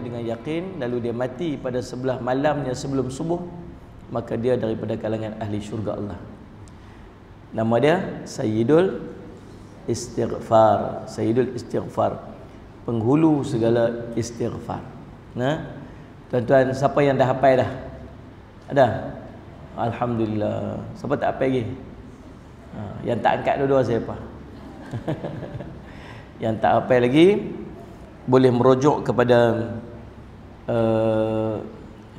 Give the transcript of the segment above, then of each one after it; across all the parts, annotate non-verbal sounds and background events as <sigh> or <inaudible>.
dengan yakin lalu dia mati pada sebelah malamnya sebelum subuh maka dia daripada kalangan ahli syurga Allah. Nama dia Sayyidul Istighfar. Sayyidul Istighfar. Penghulu segala istighfar. Nah. Tuan-tuan siapa yang dah hafal dah? Ada? Alhamdulillah. Siapa tak hafal lagi? Ha, yang tak angkat dua-dua siapa? <laughs> Yang tak hafal lagi boleh merujuk kepada uh,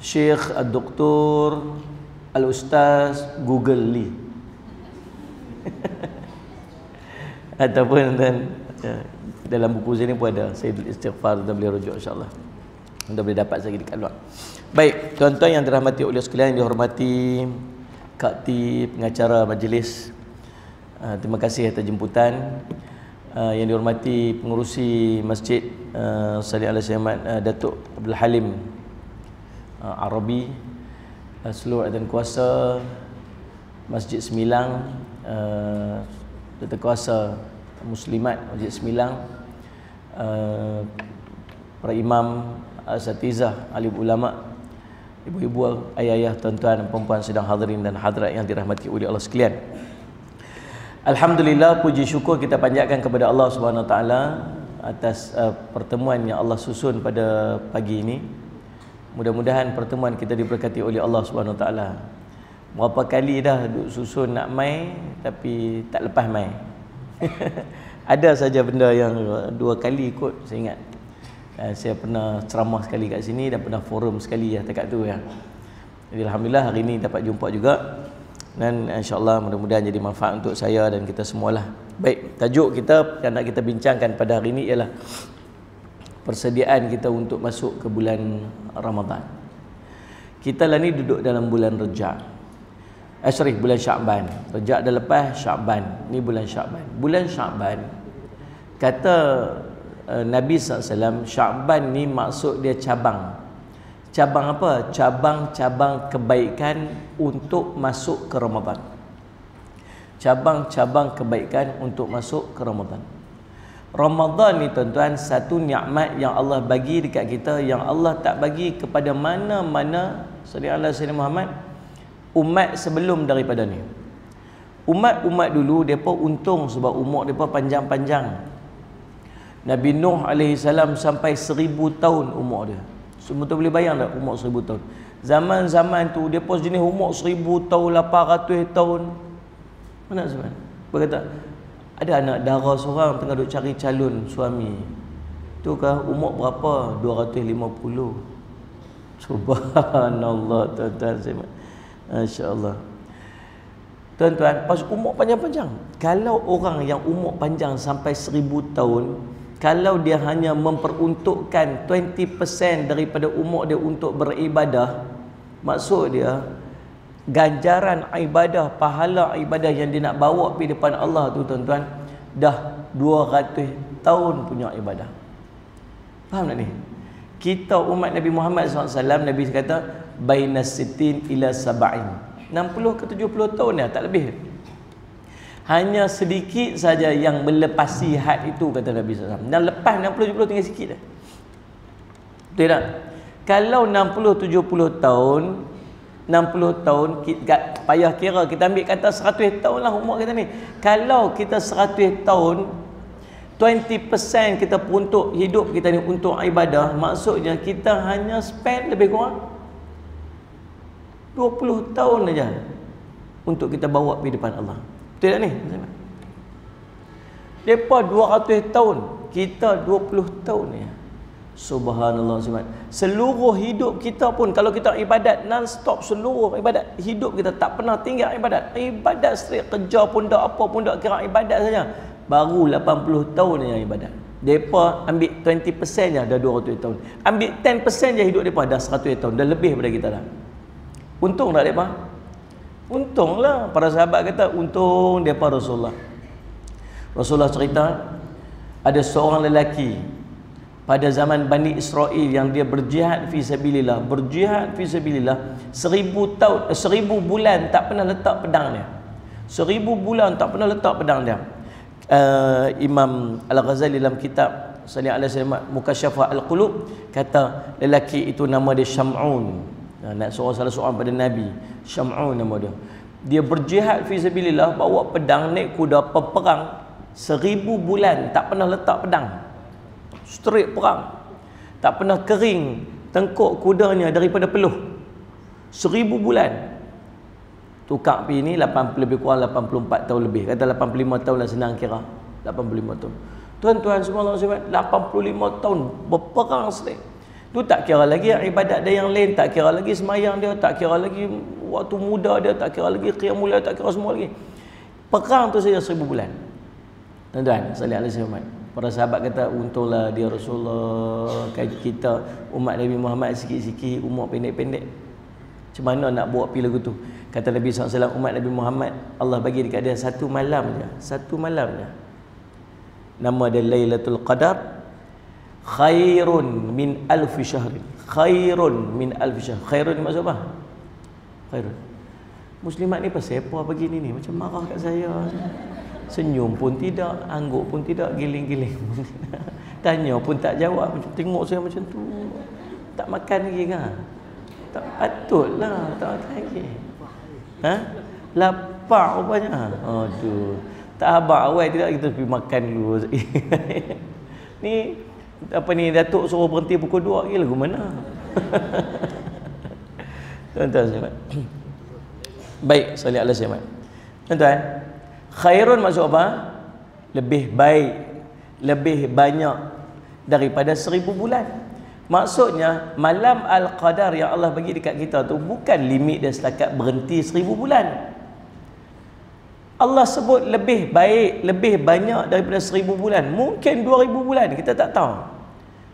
Syekh Al-Doktor Al-Ustaz Google Lee. <laughs> Ataupun dan ya, dalam buku sini pun ada. Sayyidul Istighfar kita boleh rujuk insyaAllah. Kita boleh dapat lagi dekat luar. Baik tuan-tuan yang dirahmati oleh sekalian yang dihormati Kak T pengacara majlis uh, terima kasih atas jemputan. Uh, yang dihormati pengurusi masjid uh, Salih Al Syahmat uh, Datuk Abdul Halim uh, Arabi uh, seluruh dan kuasa Masjid Semilang uh, Datuk kuasa Muslimat Masjid Semilang uh, para imam asatizah alim ulama ibu-ibu ayah-ayah tuan-tuan dan puan sedang hadirin dan hadirat yang dirahmati oleh Allah sekalian. Alhamdulillah puji syukur kita panjatkan kepada Allah Subhanahu taala atas uh, pertemuan yang Allah susun pada pagi ini. Mudah-mudahan pertemuan kita diberkati oleh Allah Subhanahu taala. Berapa kali dah duk susun nak mai tapi tak lepas mai. <laughs> Ada saja benda yang dua kali ikut saya ingat. Uh, saya pernah ceramah sekali kat sini dan pernah forum sekali ya dekat tu ya. Jadi alhamdulillah hari ini dapat jumpa juga dan insyaAllah mudah-mudahan jadi manfaat untuk saya dan kita semualah. Baik tajuk kita yang nak kita bincangkan pada hari ini ialah persediaan kita untuk masuk ke bulan Ramadan. Kita lah ni duduk dalam bulan Rejab. Eh sorry bulan Syakban. Rejab dah lepas Syakban. Ni bulan Syakban. Bulan Syakban kata uh, Nabi SAW Syakban ni maksud dia cabang cabang apa? Cabang-cabang kebaikan untuk masuk ke Ramadan. Cabang-cabang kebaikan untuk masuk ke Ramadan. Ramadan ni tuan-tuan satu nikmat yang Allah bagi dekat kita yang Allah tak bagi kepada mana-mana sallallahu alaihi Muhammad umat sebelum daripada ni. Umat-umat dulu depa untung sebab umur depa panjang-panjang. Nabi Nuh alaihi salam sampai seribu tahun umur dia. Semua tu boleh bayang tak umur seribu tahun? Zaman-zaman tu dia pos jenis umur seribu tahun, lapan ratus tahun. Mana zaman? Dia kata? Ada anak darah seorang tengah duk cari calon suami. Tu kah umur berapa? 250 Subhanallah <laughs> tuan-tuan Masya Allah Tuan-tuan, pas umur panjang-panjang. Kalau orang yang umur panjang sampai seribu tahun kalau dia hanya memperuntukkan 20% daripada umur dia untuk beribadah maksud dia ganjaran ibadah pahala ibadah yang dia nak bawa pergi depan Allah tu tuan-tuan dah 200 tahun punya ibadah. Faham tak ni? Kita umat Nabi Muhammad SAW Nabi kata baina sitin ila sab'in. 60 ke 70 tahun ya tak lebih hanya sedikit saja yang melepasi had itu kata Nabi SAW dan lepas 60-70 tinggal sikit dah. Betul tak? Kalau 60-70 tahun 60 tahun kita, payah kira kita ambil kata 100 tahun lah umur kita ni. Kalau kita 100 tahun 20% kita untuk hidup kita ni untuk ibadah maksudnya kita hanya spend lebih kurang 20 tahun aja untuk kita bawa pergi depan Allah Betul tak ni? Mereka 200 tahun Kita 20 tahun ni. Subhanallah Seluruh hidup kita pun Kalau kita ibadat non-stop Seluruh ibadat Hidup kita tak pernah tinggal ibadat. Ibadat straight Kerja pun tak Apa pun tak Kira ibadat saja. Baru 80 tahun yang ibadat. Mereka ambil 20% je Dah 200 tahun. Ambil 10% je hidup mereka Dah 100 tahun. Dah lebih daripada kita dah. Untung tak mereka Untunglah para sahabat kata untung para Rasulullah. Rasulullah cerita ada seorang lelaki pada zaman Bani Israel yang dia berjihad fi sabilillah, berjihad fi sabilillah seribu tahun, eh, seribu bulan tak pernah letak pedang dia. Seribu bulan tak pernah letak pedang dia. Uh, Imam Al-Ghazali dalam kitab Alaihi Wasallam Mukasyafah Al-Qulub kata lelaki itu nama dia Syam'un nak suruh salah seorang pada Nabi. Syam'un nama dia. Dia berjihad fi sabilillah bawa pedang naik kuda peperang seribu bulan. Tak pernah letak pedang. Straight perang. Tak pernah kering tengkuk kudanya daripada peluh. Seribu bulan. Tukar pi ni 80 lebih kurang 84 tahun lebih. Kata 85 tahun lah senang kira. 85 tahun. Tuan-tuan semua Allah 85 tahun berperang straight Tu tak kira lagi ibadat dia yang lain, tak kira lagi semayang dia, tak kira lagi waktu muda dia, tak kira lagi qiyamul lail, tak kira semua lagi. Perang tu saja seribu bulan. Tuan-tuan, salih alaihi wasallam. Para sahabat kata, untunglah dia Rasulullah, kita umat Nabi Muhammad sikit-sikit, umur pendek-pendek. Macam mana nak buat pi lagu tu? Kata Nabi SAW, umat Nabi Muhammad, Allah bagi dekat dia satu malam je. Satu malam je. Nama dia Laylatul Qadar, khairun min alfi syahrin khairun min alfi syahr khairun ni maksud apa? Khairun. Muslimat ni pasal apa begini ni macam marah kat saya. Senyum pun tidak angguk pun tidak giling-giling. <laughs> Tanya pun tak jawab. Macam tengok saya macam tu. Tak makan lagi kan? Tak patutlah tak makan lagi. Ha? Lapar rupanya. Aduh. Tak habaq awal tidak. Kita pergi makan dulu. <laughs> Ni apa ni datuk suruh berhenti pukul 2 lagi lagu mana tuan-tuan saya baik salih Allah saya tuan-tuan khairun maksud apa? Lebih baik lebih banyak daripada seribu bulan. Maksudnya malam al-qadar yang Allah bagi dekat kita tu bukan limit dia setakat berhenti seribu bulan. Allah sebut lebih baik, lebih banyak daripada seribu bulan. Mungkin dua ribu bulan, kita tak tahu.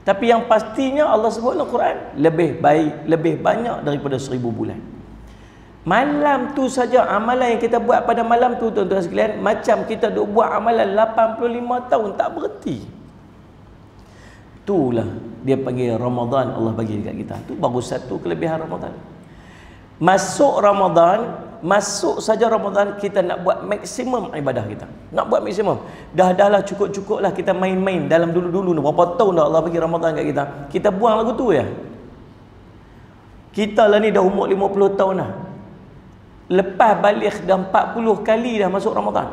Tapi yang pastinya Allah sebut dalam Quran lebih baik, lebih banyak daripada seribu bulan. Malam tu saja amalan yang kita buat pada malam tu tuan-tuan sekalian macam kita duk buat amalan 85 tahun tak berhenti. Itulah dia panggil Ramadan Allah bagi dekat kita. Tu baru satu kelebihan Ramadan. Masuk Ramadan masuk saja Ramadan kita nak buat maksimum ibadah kita. Nak buat maksimum. Dah dah lah cukup-cukup lah kita main-main dalam dulu-dulu ni. Berapa tahun dah Allah bagi Ramadan kat kita? Kita buang lagu tu ya? Kita lah ni dah umur 50 tahun dah. Lepas balik dah 40 kali dah masuk Ramadan.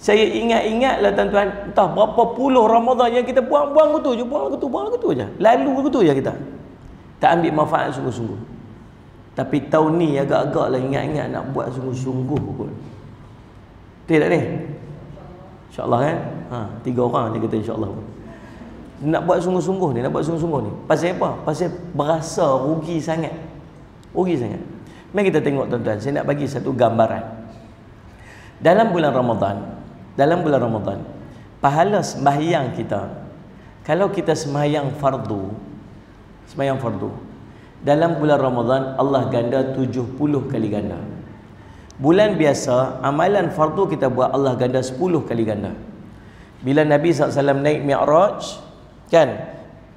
Saya ingat-ingat lah tuan-tuan entah berapa puluh Ramadan yang kita buang-buang lagu tu je buang lagu tu buang lagu tu je. Lalu lagu tu je kita. Tak ambil manfaat sungguh-sungguh tapi tahun ni agak-agak lah ingat-ingat nak buat sungguh-sungguh pun. Betul tak ni? InsyaAllah kan? Ha, tiga orang dia kata insyaAllah pun. Nak buat sungguh-sungguh ni, nak buat sungguh-sungguh ni. Pasal apa? Pasal berasa rugi sangat. Rugi sangat. Mari kita tengok tuan-tuan. Saya nak bagi satu gambaran. Dalam bulan Ramadan, dalam bulan Ramadan, pahala sembahyang kita, kalau kita sembahyang fardu, sembahyang fardu, dalam bulan Ramadan Allah ganda 70 kali ganda. Bulan biasa amalan fardu kita buat Allah ganda 10 kali ganda. Bila Nabi SAW naik mi'raj kan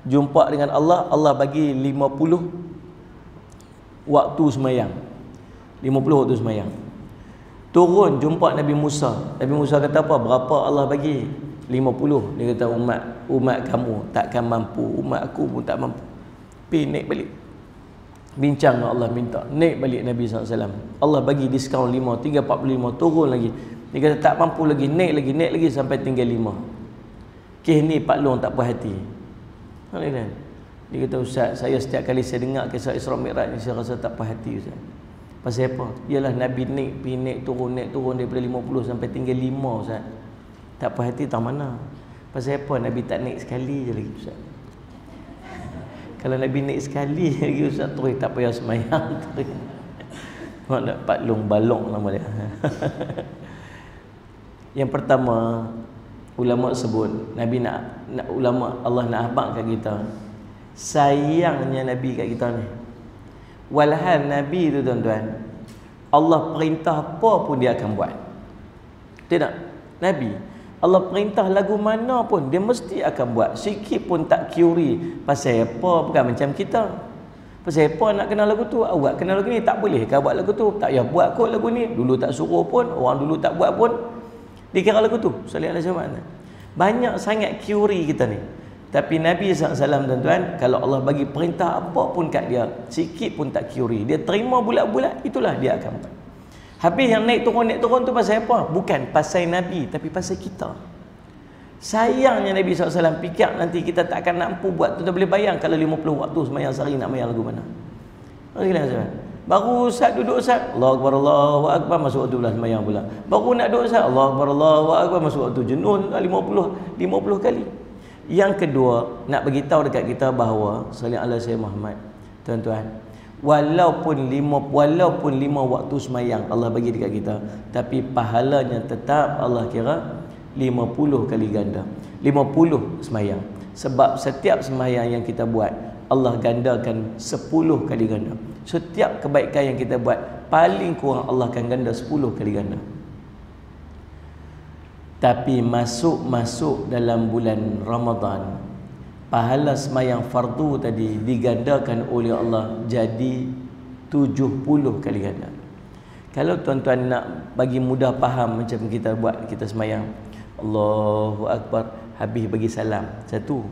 jumpa dengan Allah Allah bagi 50 waktu semayang. 50 waktu semayang. Turun jumpa Nabi Musa. Nabi Musa kata apa? Berapa Allah bagi? 50 dia kata umat umat kamu takkan mampu umat aku pun tak mampu. Pergi naik balik bincang dengan Allah minta naik balik Nabi SAW Allah bagi diskaun 5 3, 45 turun lagi. Dia kata tak mampu lagi naik lagi naik lagi sampai tinggal 5 kes ni Pak Long tak puas hati. Dia kata? Ustaz saya setiap kali saya dengar kisah Isra Mi'raj ni saya rasa tak puas hati Ustaz. Pasal apa? Ialah Nabi naik pergi naik turun naik turun daripada 50 sampai tinggal 5 Ustaz. Tak puas hati tak mana. Pasal apa Nabi tak naik sekali je lagi Ustaz kalau Nabi naik sekali <laughs> lagi Ustaz terus tak payah semayang. <laughs> Mak nak patlung balong nama dia. <laughs> Yang pertama ulama sebut Nabi nak, nak ulama Allah nak abangkan kita sayangnya Nabi kat kita ni. Walhal Nabi tu tuan-tuan Allah perintah apa pun dia akan buat. Tidak. Nabi Allah perintah lagu mana pun dia mesti akan buat. Sikit pun tak curi. Pasal apa? Bukan macam kita. Pasal apa nak kenal lagu tu? Awak kenal lagu ni tak boleh kau buat lagu tu? Tak payah buat kot lagu ni. Dulu tak suruh pun orang dulu tak buat pun. Dikira lagu tu. Salih alaihi wasallam. Banyak sangat curi kita ni. Tapi Nabi SAW tuan-tuan, kalau Allah bagi perintah apa pun kat dia, sikit pun tak curi. Dia terima bulat-bulat, itulah dia akan buat. Habis yang naik turun, naik turun tu pasal apa? Bukan pasal Nabi, tapi pasal kita. Sayangnya Nabi SAW fikir nanti kita tak akan mampu buat tu. Tak boleh bayang kalau 50 waktu semayang sehari nak mayang lagu mana. Baru Ustaz duduk Ustaz. Allah Akbar, Allahu Akbar. Masuk waktu belah semayang pula. Baru nak duduk Ustaz. Allah Akbar, Allahu Akbar. Masuk waktu jenun 50, 50 kali. Yang kedua, nak beritahu dekat kita bahawa salih ala saya Muhammad. Tuan-tuan, walaupun lima walaupun lima waktu semayang Allah bagi dekat kita, tapi pahalanya tetap Allah kira 50 kali ganda. 50 semayang. Sebab setiap semayang yang kita buat, Allah gandakan 10 kali ganda. Setiap kebaikan yang kita buat, paling kurang Allah akan ganda 10 kali ganda tapi masuk-masuk dalam bulan Ramadan pahala semayang fardu tadi digandakan oleh Allah jadi 70 kali ganda. Kalau tuan-tuan nak bagi mudah faham macam kita buat kita semayang Allahu Akbar habis bagi salam. Satu.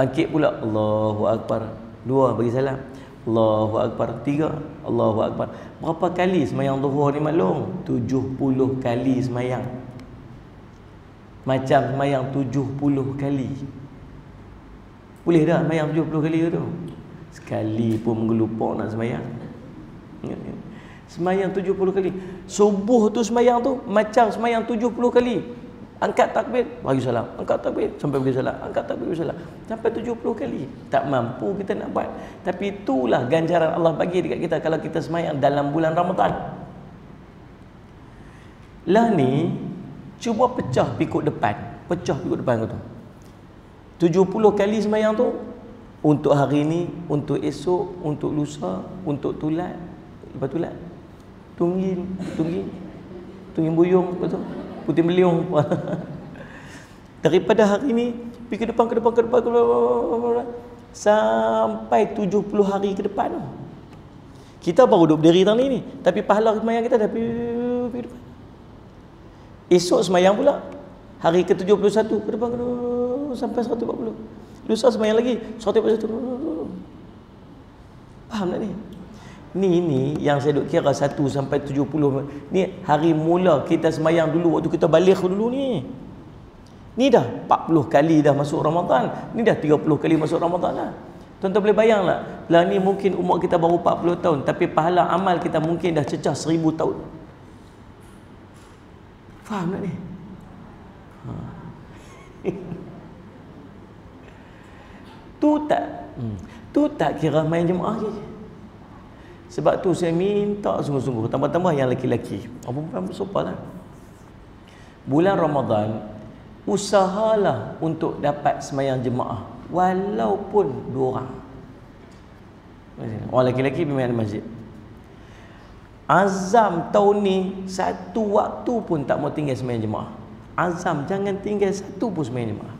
Bangkit pula Allahu Akbar. Dua bagi salam. Allahu Akbar. Tiga Allahu Akbar. Berapa kali semayang zuhur ni maklum? 70 kali semayang. Macam semayang 70 kali boleh tak semayang 70 kali tu? Sekali pun menggelupok nak semayang. Semayang 70 kali. Subuh tu semayang tu macam semayang 70 kali. Angkat takbir bagi salam. Angkat takbir sampai bagi salam. Angkat takbir bagi salam. Sampai 70 kali. Tak mampu kita nak buat. Tapi itulah ganjaran Allah bagi dekat kita kalau kita semayang dalam bulan Ramadan. Lah ni Cuba pecah pikuk depan. Pecah pikuk depan kau tu. 70 kali semayang tu untuk hari ni, untuk esok, untuk lusa, untuk tulat, lepas tulat. Tunggin, tunggin. Tunggin buyung, betul. Putih beliung. <laughs> Daripada hari ni pergi ke depan ke depan ke depan ke depan sampai 70 hari ke depan tu. Kita baru duduk berdiri tadi ni, tapi pahala semayang kita dah pergi ke depan. Esok semayang pula. Hari ke-71 ke depan ke sampai 140. Lusa semayang lagi 141. Faham tak ni? Ni ni yang saya duk kira 1 sampai 70. Ni hari mula kita semayang dulu waktu kita balik dulu ni. Ni dah 40 kali dah masuk Ramadan. Ni dah 30 kali masuk Ramadan lah. Tuan-tuan boleh bayang tak? Lah ni mungkin umur kita baru 40 tahun. Tapi pahala amal kita mungkin dah cecah 1000 tahun. Faham tak ni? Ha. <laughs> tu tak hmm. tu tak kira main jemaah je. Sebab tu saya minta sungguh-sungguh tambah-tambah yang lelaki-lelaki. Apa pun bersopalah. Bulan Ramadan usahalah untuk dapat semayang jemaah walaupun dua orang. Orang lelaki-lelaki ada masjid azam tahun ni satu waktu pun tak mau tinggal sembahyang jemaah azam jangan tinggal satu pun sembahyang jemaah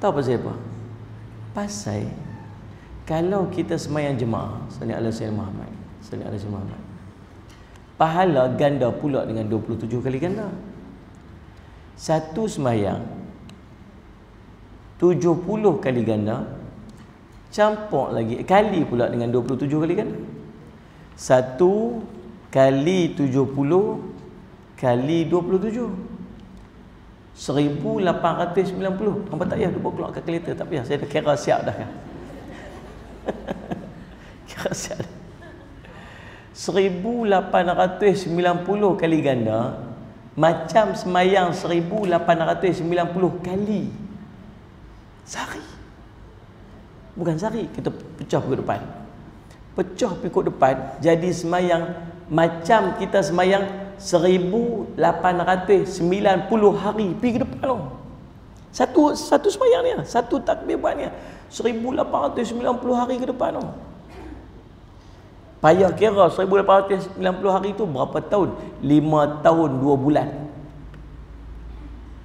tahu pasal apa? Pasal kalau kita sembahyang jemaah sallallahu alaihi wasallam Muhammad sallallahu alaihi Muhammad pahala ganda pula dengan 27 kali ganda. Satu sembahyang 70 kali ganda campur lagi kali pula dengan 27 kali ganda. Satu kali tujuh puluh kali dua puluh tujuh seribu lapan ratus sembilan puluh. Nampak tak ya Lupa keluar kalkulator Tak payah. Saya dah kira siap dah. Kan <laughs> Kira siap dah. Seribu lapan ratus sembilan puluh kali ganda Macam semayang seribu lapan ratus sembilan puluh kali Sehari. Bukan sehari Kita pecah ke depan. Pecah pikuk depan jadi semayang macam kita semayang 1890 hari pergi ke depan tu. Satu satu semayang ni, satu takbir buat ni. 1890 hari ke depan tu. Payah kira 1890 hari tu berapa tahun? 5 tahun 2 bulan.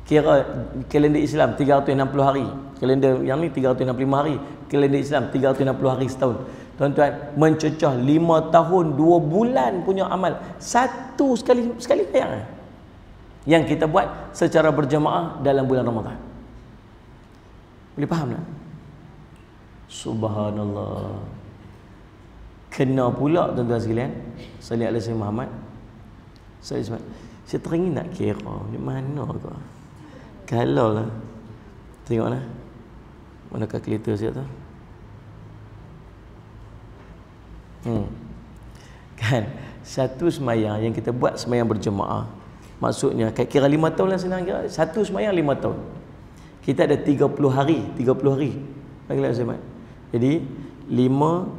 Kira kalender Islam 360 hari. Kalender yang ni 365 hari. Kalender Islam 360 hari setahun. Tuan-tuan, mencecah lima tahun, dua bulan punya amal. Satu sekali sekali bayang. Yang kita buat secara berjemaah dalam bulan Ramadan. Boleh faham tak? Subhanallah. Kena pula tuan-tuan sekalian. Salih alaihi Muhammad. Saya sebab saya teringin nak kira ni mana kau? Kalau lah. Tengoklah. Mana kalkulator saya tu? Hmm. Kan? Satu semayang yang kita buat semayang berjemaah. Maksudnya, kira lima tahun lah senang kira. Satu semayang lima tahun. Kita ada tiga puluh hari. tiga puluh hari. Baiklah saya Jadi, lima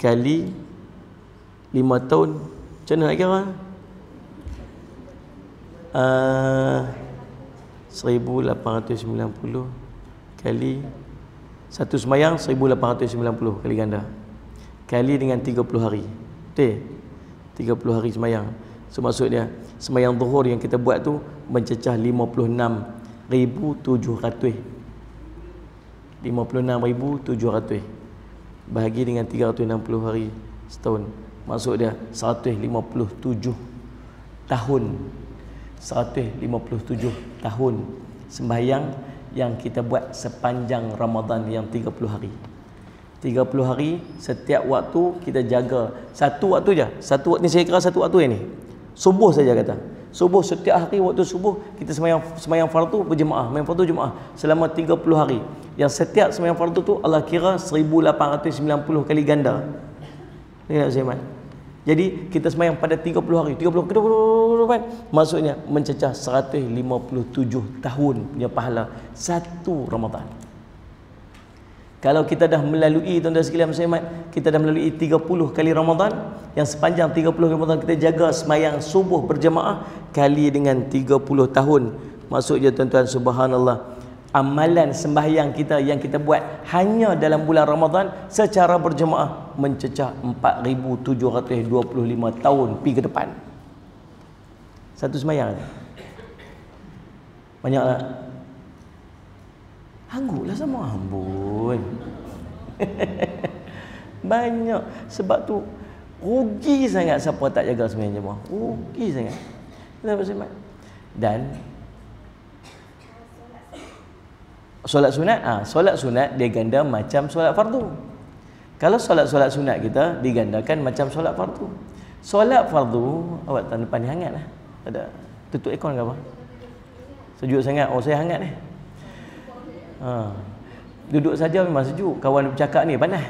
kali lima tahun. Macam mana nak kira? Uh, 1890 kali satu semayang 1890 kali ganda kali dengan 30 hari. Betul? 30 hari semayang. So maksud dia semayang zuhur yang kita buat tu mencecah 56,700 56,700 bahagi dengan 360 hari setahun. Maksud dia 157 tahun. 157 tahun sembahyang yang kita buat sepanjang Ramadan yang 30 hari 30 hari setiap waktu kita jaga. Satu waktu je. Satu waktu ni saya kira satu waktu ini. Subuh saja kata. Subuh setiap hari waktu subuh kita semayang semayang fardu berjemaah. Semayang fardu jemaah selama 30 hari. Yang setiap semayang fardu tu Allah kira 1890 kali ganda. Ni nak saya jadi kita semayang pada 30 hari. 30 hari maksudnya mencecah 157 tahun punya pahala satu Ramadan kalau kita dah melalui tuan-tuan sekalian muslimat, kita dah melalui 30 kali Ramadan, yang sepanjang 30 kali Ramadan kita jaga semayang subuh berjemaah kali dengan 30 tahun. Maksudnya tuan-tuan subhanallah, amalan sembahyang kita yang kita buat hanya dalam bulan Ramadan secara berjemaah mencecah 4725 tahun pi ke depan. Satu sembahyang. Banyaklah Anggulah sama ambun. <laughs> Banyak sebab tu rugi sangat siapa tak jaga sembahyang jemaah. Rugi sangat. Kenapa sebab? Dan solat sunat ah ha, solat sunat dia ganda macam solat fardu. Kalau solat-solat sunat kita digandakan macam solat fardu. Solat fardu awak tahun depan ni hangat lah. Ada tutup aircon ke apa? Sejuk sangat. Oh saya hangat ni. Eh. Ha. Duduk saja memang sejuk. Kawan bercakap ni panas.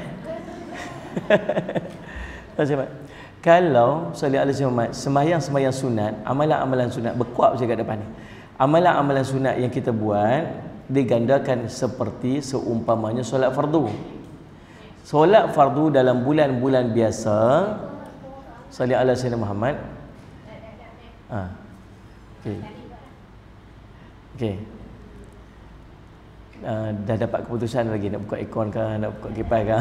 <laughs> Kalau salih alaihi Muhammad sembahyang-sembahyang sunat, amalan-amalan sunat berkuat saya kat depan ni. Amalan-amalan sunat yang kita buat digandakan seperti seumpamanya solat fardu. Solat fardu dalam bulan-bulan biasa salih alaihi Muhammad. Ha. Okey. Okey uh, dah dapat keputusan lagi nak buka aircon ke nak buka kipas ke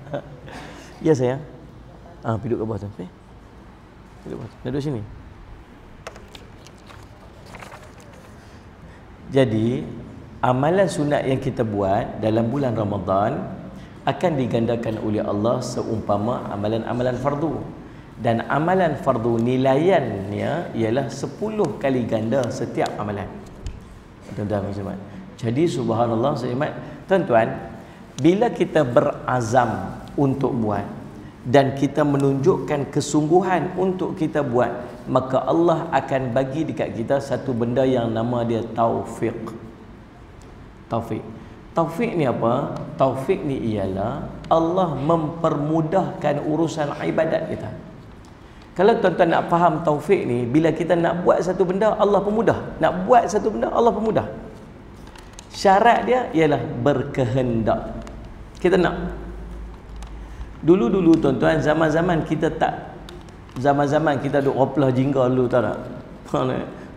<laughs> ya saya. Ah duduk ke bawah tu okay. duduk bawah duduk sini. Jadi amalan sunat yang kita buat dalam bulan Ramadan akan digandakan oleh Allah seumpama amalan-amalan fardu. Dan amalan fardu nilaiannya ialah 10 kali ganda setiap amalan. Tuan-tuan jadi subhanallah seimat tuan-tuan bila kita berazam untuk buat dan kita menunjukkan kesungguhan untuk kita buat maka Allah akan bagi dekat kita satu benda yang nama dia taufik. Taufik. Taufik ni apa? Taufik ni ialah Allah mempermudahkan urusan ibadat kita. Kalau tuan-tuan nak faham taufik ni, bila kita nak buat satu benda, Allah pemudah. Nak buat satu benda, Allah pemudah syarat dia ialah berkehendak. Kita nak. Dulu-dulu tuan-tuan zaman-zaman kita tak. Zaman-zaman kita duk oplah jingga dulu tak nak?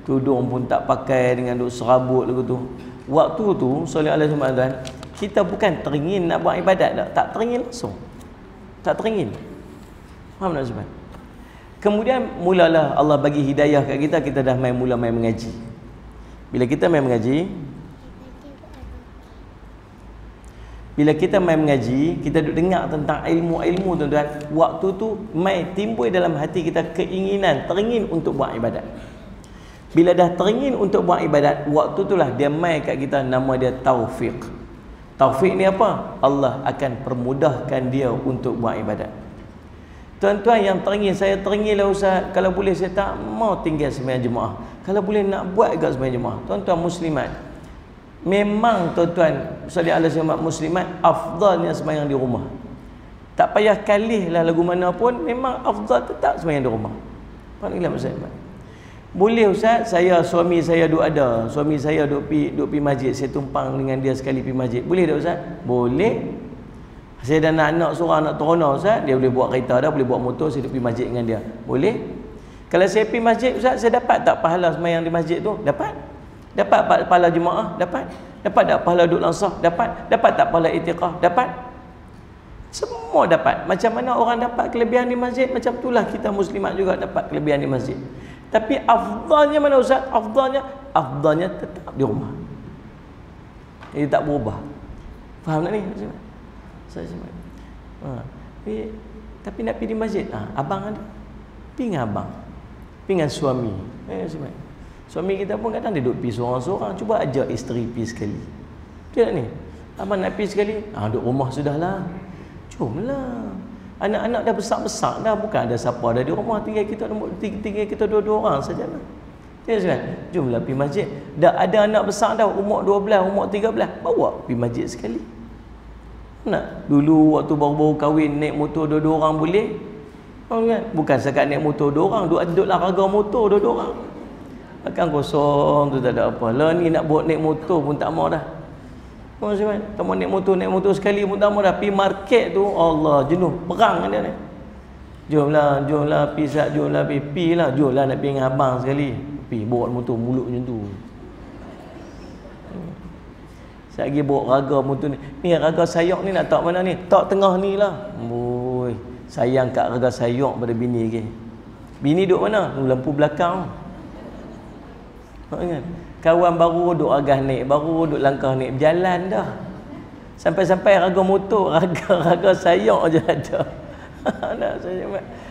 Tudung pun tak pakai dengan duk serabut lagu tu. Waktu tu soleh alaihi wasallam kita bukan teringin nak buat ibadat tak. Tak teringin langsung. Tak teringin. Faham tak sebab kemudian mulalah Allah bagi hidayah kat kita kita dah main mula main mengaji. Bila kita main mengaji Bila kita main mengaji, kita duduk dengar tentang ilmu-ilmu tuan-tuan, waktu tu mai timbul dalam hati kita keinginan, teringin untuk buat ibadat. Bila dah teringin untuk buat ibadat, waktu itulah dia mai kat kita nama dia taufik. taufik ni apa? Allah akan permudahkan dia untuk buat ibadat. Tuan-tuan yang teringin saya teringinlah ustaz. Kalau boleh saya tak mau tinggal sembahyang jemaah kalau boleh nak buat juga sembahyang jemaah tuan-tuan muslimat memang tuan-tuan salih ala muslimat afdalnya sembahyang di rumah. Tak payah kalih lah lagu mana pun memang afdal tetap sembahyang di rumah. Panggillah Ustaz Boleh Ustaz saya suami saya duk ada. Suami saya duk pi duk pi masjid. Saya tumpang dengan dia sekali pi masjid. Boleh tak Ustaz? Boleh. Saya dah nak anak seorang nak terona Ustaz. Dia boleh buat kereta dah boleh buat motor saya duk pi masjid dengan dia. Boleh. Kalau saya pi masjid Ustaz saya dapat tak pahala sembahyang di masjid tu? Dapat dapat pahala jemaah dapat dapat tak pahala duduk langsah dapat dapat tak pahala itiqah dapat semua dapat. Macam mana orang dapat kelebihan di masjid, macam itulah kita muslimat juga dapat kelebihan di masjid. Tapi afdalnya mana Ustaz? Afdalnya, afdalnya tetap di rumah. Ini tak berubah. Faham tak ni? Saya cuma. Ha. Tapi, tapi nak pergi di masjid, ha, abang ada. Pergi dengan abang. Pergi dengan suami. Eh, suami kita pun kadang dia duduk pergi seorang-seorang. Cuba ajak isteri pergi sekali. Tidak ni? Abang nak pergi sekali? Ha, duduk rumah sudahlah. Jomlah. Anak-anak dah besar-besar dah bukan ada siapa ada di rumah tinggal kita tinggal kita dua-dua orang sajalah. Ya kan? Jomlah pergi masjid. Dah ada anak besar dah umur 12, umur 13, bawa pergi masjid sekali. Nak dulu waktu baru-baru kahwin naik motor dua-dua orang boleh? kan? Bukan sekat naik motor dua orang, duduk duduk larga motor dua-dua orang. Akan kosong tu tak ada apa. Lah ni nak buat naik motor pun tak mau dah. Orang Siwan, kamu naik motor, naik motor sekali pun tak mahu dah. Pergi market tu, Allah, jenuh. Perang dia ni. Jomlah, jomlah, pergi sat, jomlah, pergi. Pergi lah, jomlah nak pergi dengan abang sekali. Pergi, bawa motor, mulut macam tu. Saya lagi bawa raga motor ni. Ni raga sayok ni nak tak mana ni? Tak tengah ni lah. Boy, sayang kat raga sayok pada bini ke. Bini duduk mana? Lampu belakang. Ingat? kawan baru duk agak naik baru duk langkah naik berjalan dah. Sampai-sampai raga motor <laughs> raga-raga sayok je ada. <laughs> Nak saya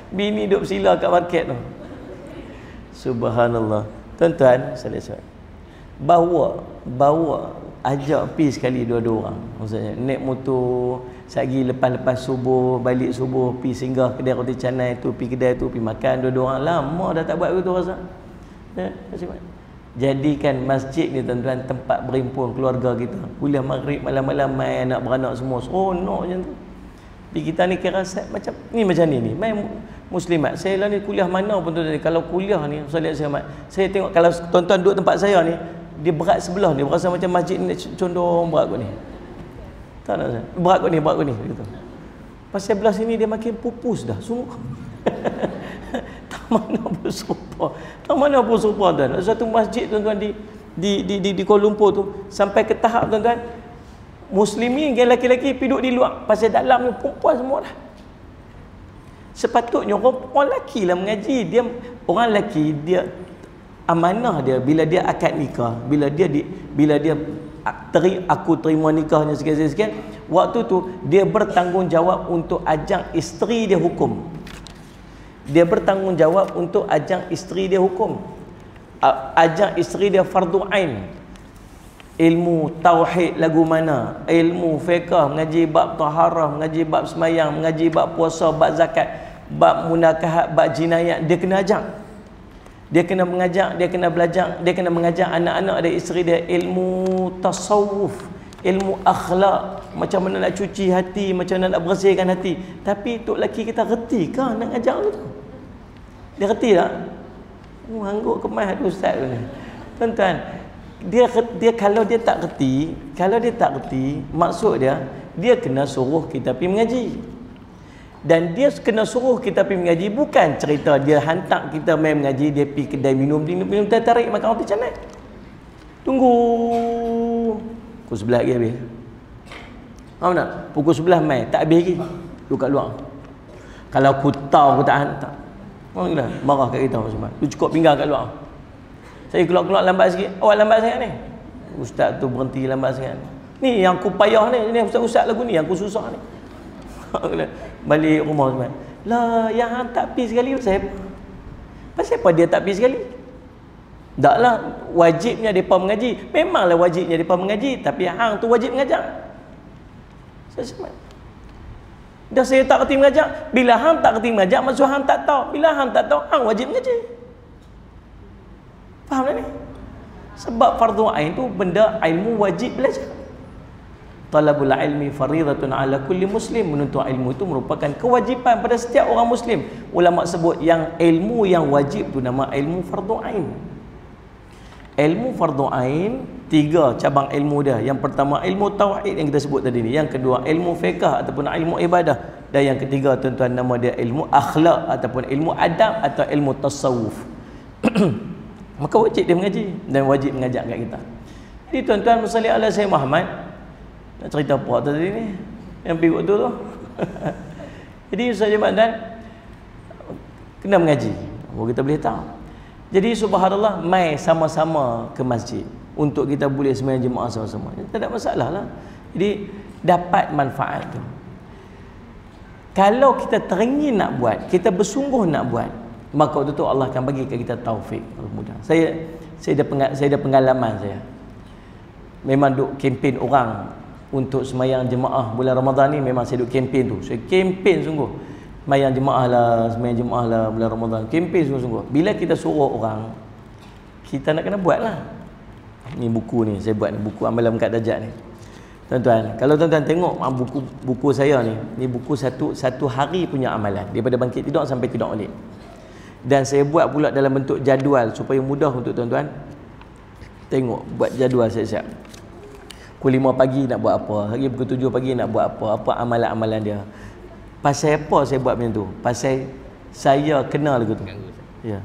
bini duk sila kat market tu. Subhanallah. Tuan-tuan saya bawa bawa ajak pi sekali dua-dua orang. Maksudnya naik motor sagi lepas-lepas subuh balik subuh pi singgah kedai roti canai tu pi kedai tu pi makan dua-dua orang. Lama dah tak buat begitu rasa. Ya terima kasih jadikan masjid ni tuan-tuan tempat berimpun keluarga kita. Kuliah maghrib malam-malam main anak beranak semua. Seronok macam tu. Di kita ni kira set macam ni macam ni ni. Main muslimat. Saya lah ni kuliah mana pun tuan-tuan kalau kuliah ni saya lihat saya saya tengok kalau tuan-tuan duduk tempat saya ni dia berat sebelah ni. Berasa macam masjid ni condong berat kot ni. Tak nak saya berat kot ni berat kot ni gitu. pasal belah sini dia makin pupus dah. Semua <laughs> <laughs> mana serupa. Tak mana serupa tuan satu masjid tuan-tuan di di, di di di Kuala Lumpur tu. Sampai ke tahap tuan-tuan muslimin yang lelaki-lelaki duduk di luar. Pasal dalam ni perempuan semua dah. Sepatutnya orang, orang lelaki lah mengaji. Dia orang lelaki dia amanah dia bila dia akad nikah. Bila dia di, bila dia teri, aku terima nikahnya sekian-sekian waktu tu dia bertanggungjawab untuk ajak isteri dia hukum dia bertanggungjawab untuk ajak isteri dia hukum. Ajak isteri dia fardu ain. Ilmu tauhid lagu mana? Ilmu fiqh mengaji bab taharah mengaji bab semayang mengaji bab puasa bab zakat bab munakahat bab jinayat. Dia kena ajak dia kena mengajak dia kena belajar dia kena mengajak anak-anak dia isteri dia ilmu tasawuf ilmu akhlak. Macam mana nak cuci hati macam mana nak bersihkan hati. Tapi tok lelaki kita reti ke nak ajar tu dia reti tak oh angguk kemas tu ustaz tu tuan-tuan dia dia kalau dia tak reti kalau dia tak reti maksud dia dia kena suruh kita pergi mengaji dan dia kena suruh kita pergi mengaji bukan cerita dia hantar kita main mengaji dia pergi kedai minum minum, minum tarik makan roti canai tunggu Pukul sebelah lagi habis. Faham tak? Pukul sebelah mai, tak habis lagi. Kat luar. Kalau aku tahu aku tak hantar. Faham tak? Marah kat kita semua. Tu cukup pinggang kat luar. Saya keluar-keluar lambat sikit. Awak lambat sangat ni. Ustaz tu berhenti lambat sangat. Ni yang aku payah ni. Ni ustaz-ustaz lagu ni. Yang aku susah ni. Balik rumah semua. Lah, yang tak pergi sekali pasal apa? Pasal apa dia tak pergi sekali? Taklah wajibnya depa mengaji. Memanglah wajibnya depa mengaji, tapi hang tu wajib mengajar. Saya semat. Dah saya tak kerti mengajak. Bila hang tak kerti mengajak, maksud hang tak tahu. Bila hang tak tahu, hang wajib mengaji. Faham tak ni? Sebab fardu ain tu benda ilmu wajib belajar. Talabul ilmi faridatun ala kulli muslim. Menuntut ilmu itu merupakan kewajipan pada setiap orang muslim. Ulama sebut yang ilmu yang wajib tu nama ilmu fardu ain. Ilmu fardu ain tiga cabang ilmu dia. Yang pertama ilmu tauhid yang kita sebut tadi ni. Yang kedua ilmu fiqh ataupun ilmu ibadah. Dan yang ketiga tuan-tuan nama dia ilmu akhlak ataupun ilmu adab atau ilmu tasawuf. <clears throat> Maka wajib dia mengaji dan wajib mengajak kat kita. Jadi tuan-tuan musalli ala saya Muhammad nak cerita apa tadi ni? Yang pergi waktu tu. <laughs> Jadi Jamat dan kena mengaji. Apa kita boleh tahu? Jadi subhanallah mai sama-sama ke masjid untuk kita boleh sembahyang jemaah sama-sama. Tak ada masalah lah. Jadi dapat manfaat tu. Kalau kita teringin nak buat, kita bersungguh nak buat, maka waktu tu Allah akan bagi kita taufik mudah. Saya saya ada saya ada pengalaman saya. Memang duk kempen orang untuk semayang jemaah bulan Ramadan ni memang saya duk kempen tu. Saya kempen sungguh. Semayang jemaah lah, semayang jemaah lah bulan Ramadan. Kempen sungguh-sungguh. Bila kita suruh orang, kita nak kena buat lah. Ni buku ni, saya buat ni. Buku amalan kat dajat ni. Tuan-tuan, kalau tuan-tuan tengok ah, buku buku saya ni, ni buku satu satu hari punya amalan. Daripada bangkit tidur sampai tidur balik. Dan saya buat pula dalam bentuk jadual supaya mudah untuk tuan-tuan tengok buat jadual siap-siap pukul 5 pagi nak buat apa hari pukul 7 pagi nak buat apa apa amalan-amalan dia pasal apa saya buat macam tu pasal saya kenal lagu tu ya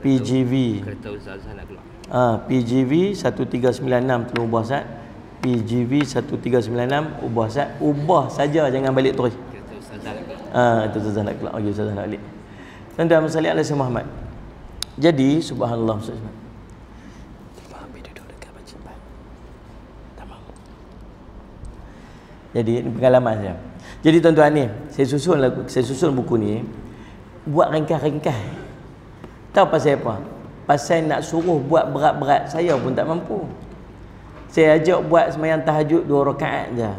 PGV Ah, PGV 1396 tolong ubah Ustaz. PGV 1396 ubah Ustaz. Ubah saja jangan balik terus. Ah, itu Ustaz nak keluar. Okey Ustaz nak balik. Tuan-tuan salli alaihi Muhammad. Jadi subhanallah Ustaz. Jadi ini pengalaman saya. Jadi tuan-tuan ni, saya susun lagu, saya susun buku ni buat ringkas-ringkas. Tahu pasal apa? Pasal nak suruh buat berat-berat saya pun tak mampu. Saya ajak buat semayang tahajud dua rakaat je.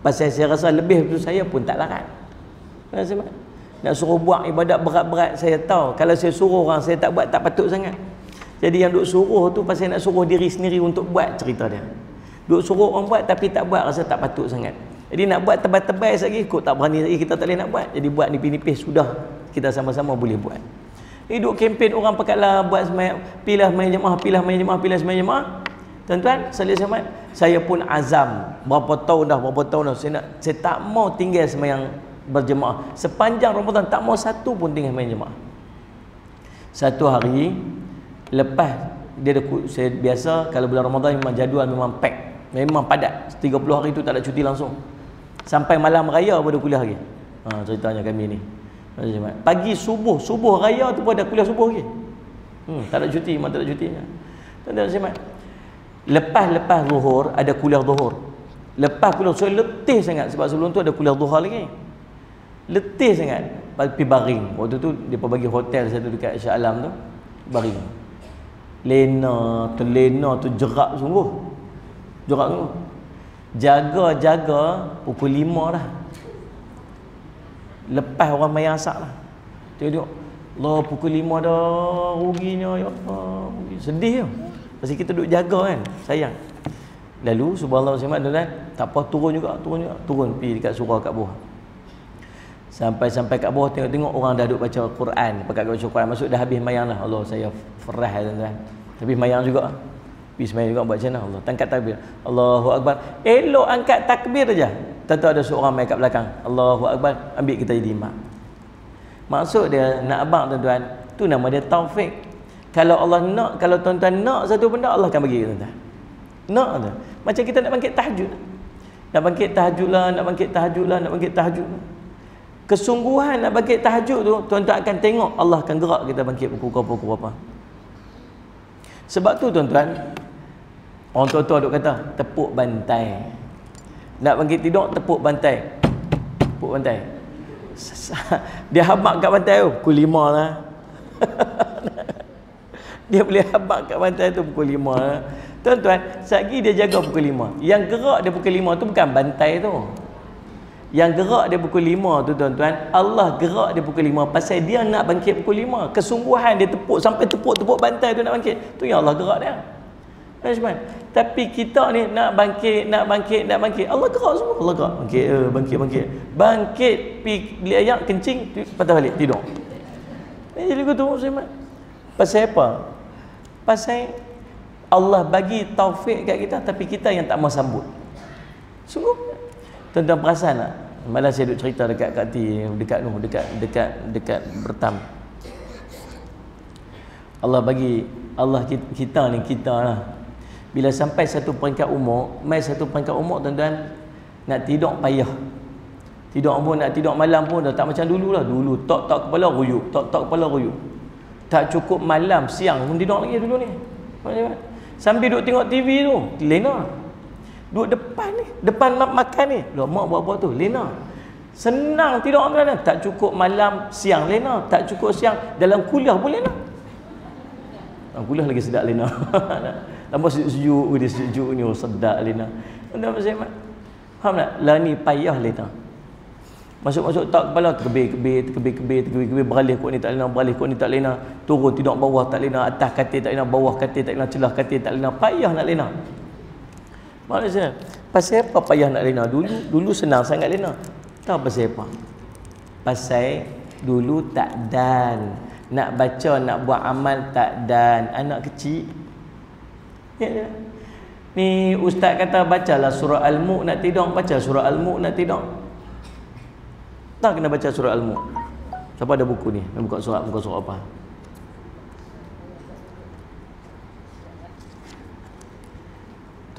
Pasal saya rasa lebih tu saya pun tak larat. Nak suruh buat ibadat berat-berat saya tahu. Kalau saya suruh orang saya tak buat tak patut sangat. Jadi yang duk suruh tu pasal nak suruh diri sendiri untuk buat cerita dia. Duk suruh orang buat tapi tak buat rasa tak patut sangat. Jadi nak buat tebal-tebal lagi ikut tak berani lagi kita tak boleh nak buat. Jadi buat nipis-nipis sudah kita sama-sama boleh buat. Hidup kempen orang pakatlah buat semayang, pilah main jemaah, pilah main jemaah, pilah main jemaah. Tuan-tuan, saya selamat. Saya pun azam berapa tahun dah, berapa tahun dah saya nak saya tak mau tinggal semayang berjemaah. Sepanjang Ramadan tak mau satu pun tinggal main jemaah. Satu hari lepas dia ada saya biasa kalau bulan Ramadan memang jadual memang pack. Memang padat. 30 hari tu tak ada cuti langsung. Sampai malam raya pun ada kuliah lagi. Ha, ceritanya kami ni. Pagi subuh, subuh raya tu pun ada kuliah subuh lagi. Hmm, tak ada cuti, memang tak ada cuti. Tuan-tuan simak. Lepas-lepas zuhur ada kuliah zuhur. Lepas kuliah zuhur letih sangat sebab sebelum tu ada kuliah zuhur lagi. Letih sangat. Pergi baring. Waktu tu dia bagi hotel satu dekat Shah Alam tu. Baring. Lena, terlena tu jerak sungguh. Jerak sungguh jaga-jaga pukul 5 dah lepas orang main asak lah. Tengok Allah pukul 5 dah ruginya ya Allah rugi. sedih ya pasal kita duduk jaga kan sayang. Lalu subhanallah SWT tak apa turun juga turun juga. Turun pergi dekat surah kat bawah. Sampai-sampai kat bawah tengok-tengok orang dah duduk baca Quran. Pakai baca Quran masuk dah habis mayang lah. Allah saya ferah tuan-tuan. Tapi mayang juga Pergi semayang juga buat macam Allah. Tangkat takbir. Allahu Akbar. Elok angkat takbir saja. Tentu ada seorang main kat belakang. Allahu Akbar. Ambil kita jadi imam. Maksud dia nak abang tuan-tuan. Tu nama dia taufik. Kalau Allah nak, kalau tuan-tuan nak satu benda, Allah akan bagi tuan-tuan. Nak tu. Macam kita nak bangkit tahajud. Nak bangkit tahajud lah, nak bangkit tahajud lah, nak bangkit tahajud. Kesungguhan nak bangkit tahajud tu, tuan-tuan akan tengok Allah akan gerak kita bangkit pukul apa-pukul apa. Sebab tu tuan-tuan, Orang tua-tua duk kata tepuk bantai. Nak bangkit tidur tepuk bantai. Tepuk bantai. <laughs> Dia habak kat bantai tu pukul 5 lah. <laughs> Dia boleh habak kat bantai tu pukul 5 lah. Tuan-tuan, sagi dia jaga pukul 5. Yang gerak dia pukul 5 tu bukan bantai tu. Yang gerak dia pukul 5 tu tuan-tuan, Allah gerak dia pukul 5 pasal dia nak bangkit pukul 5. Kesungguhan dia tepuk sampai tepuk-tepuk bantai tu nak bangkit. Tu yang Allah gerak dia. Tuan-tuan, tapi kita ni nak bangkit, nak bangkit, nak bangkit. Allah gerak semua. Allah gerak. Bangkit, uh, bangkit, bangkit. Bangkit, pi beli ayam kencing, patah balik, tidur. Ini jadi tu Muslimat. Pasal apa? Pasal Allah bagi taufik kat kita tapi kita yang tak mau sambut. Sungguh. Tuan-tuan perasan tak? Malah saya duk cerita dekat kat ti dekat noh dekat dekat dekat bertam. Allah bagi Allah kita, kita ni kita lah. Bila sampai satu peringkat umur, mai satu peringkat umur tuan-tuan nak tidur payah. Tidur pun nak tidur malam pun dah tak macam dulu lah. Dulu tok-tok kepala ruyuk, tok-tok kepala ruyuk. Tak cukup malam, siang pun tidur lagi dulu ni. Sambil duduk tengok TV tu, lena. Duduk depan ni, depan mak makan ni. Loh, mak buat apa tu? Lena. Senang tidur kan? Tak cukup malam, siang lena. Tak cukup siang, dalam kuliah pun lena. Dalam kuliah lagi sedap lena. <laughs> Lama sejuk-sejuk, dia sejuk ni, oh, sedap lena. Tuan-tuan Pak Faham tak? Lah ni payah lena. Masuk-masuk tak kepala terkebir, kebir, kebir, terkebir, kebir, beralih kok ni tak lena, beralih kok ni tak lena. Turun tidur bawah tak lena, atas katil tak lena, bawah katil tak lena, celah katil tak lena. Payah nak lena. Maksudnya, pasal apa payah nak lena? Dulu dulu senang sangat lena. Tahu pasal apa? Pasal dulu tak dan. Nak baca, nak buat amal tak dan. Anak kecil. Ya. Ni ustaz kata bacalah surah Al-Mulk nak tidur, baca surah Al-Mulk nak tidur. Tak kena baca surah Al-Mulk. Siapa ada buku ni? Buka surat, buka surat apa?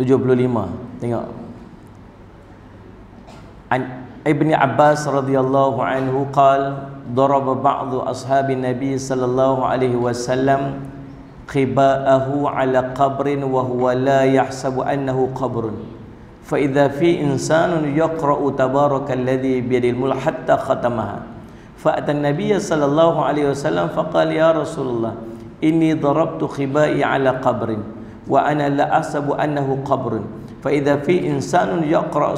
Tujuh puluh lima. Tengok. Ibn Abbas radhiyallahu anhu qal daraba ba'du ashabi Nabi sallallahu alaihi wasallam ala qabrin wa huwa la yahsabu annahu qabrun. فإذا في إنسان يقرأ تبارك الذي بيد الملك حتى ختمها. فأتى النبي صلى الله عليه وسلم فقال يا رسول الله إني ضربت خبائي على قبر وأنا لا أحسب أنه قبر. فإذا في إنسان يقرأ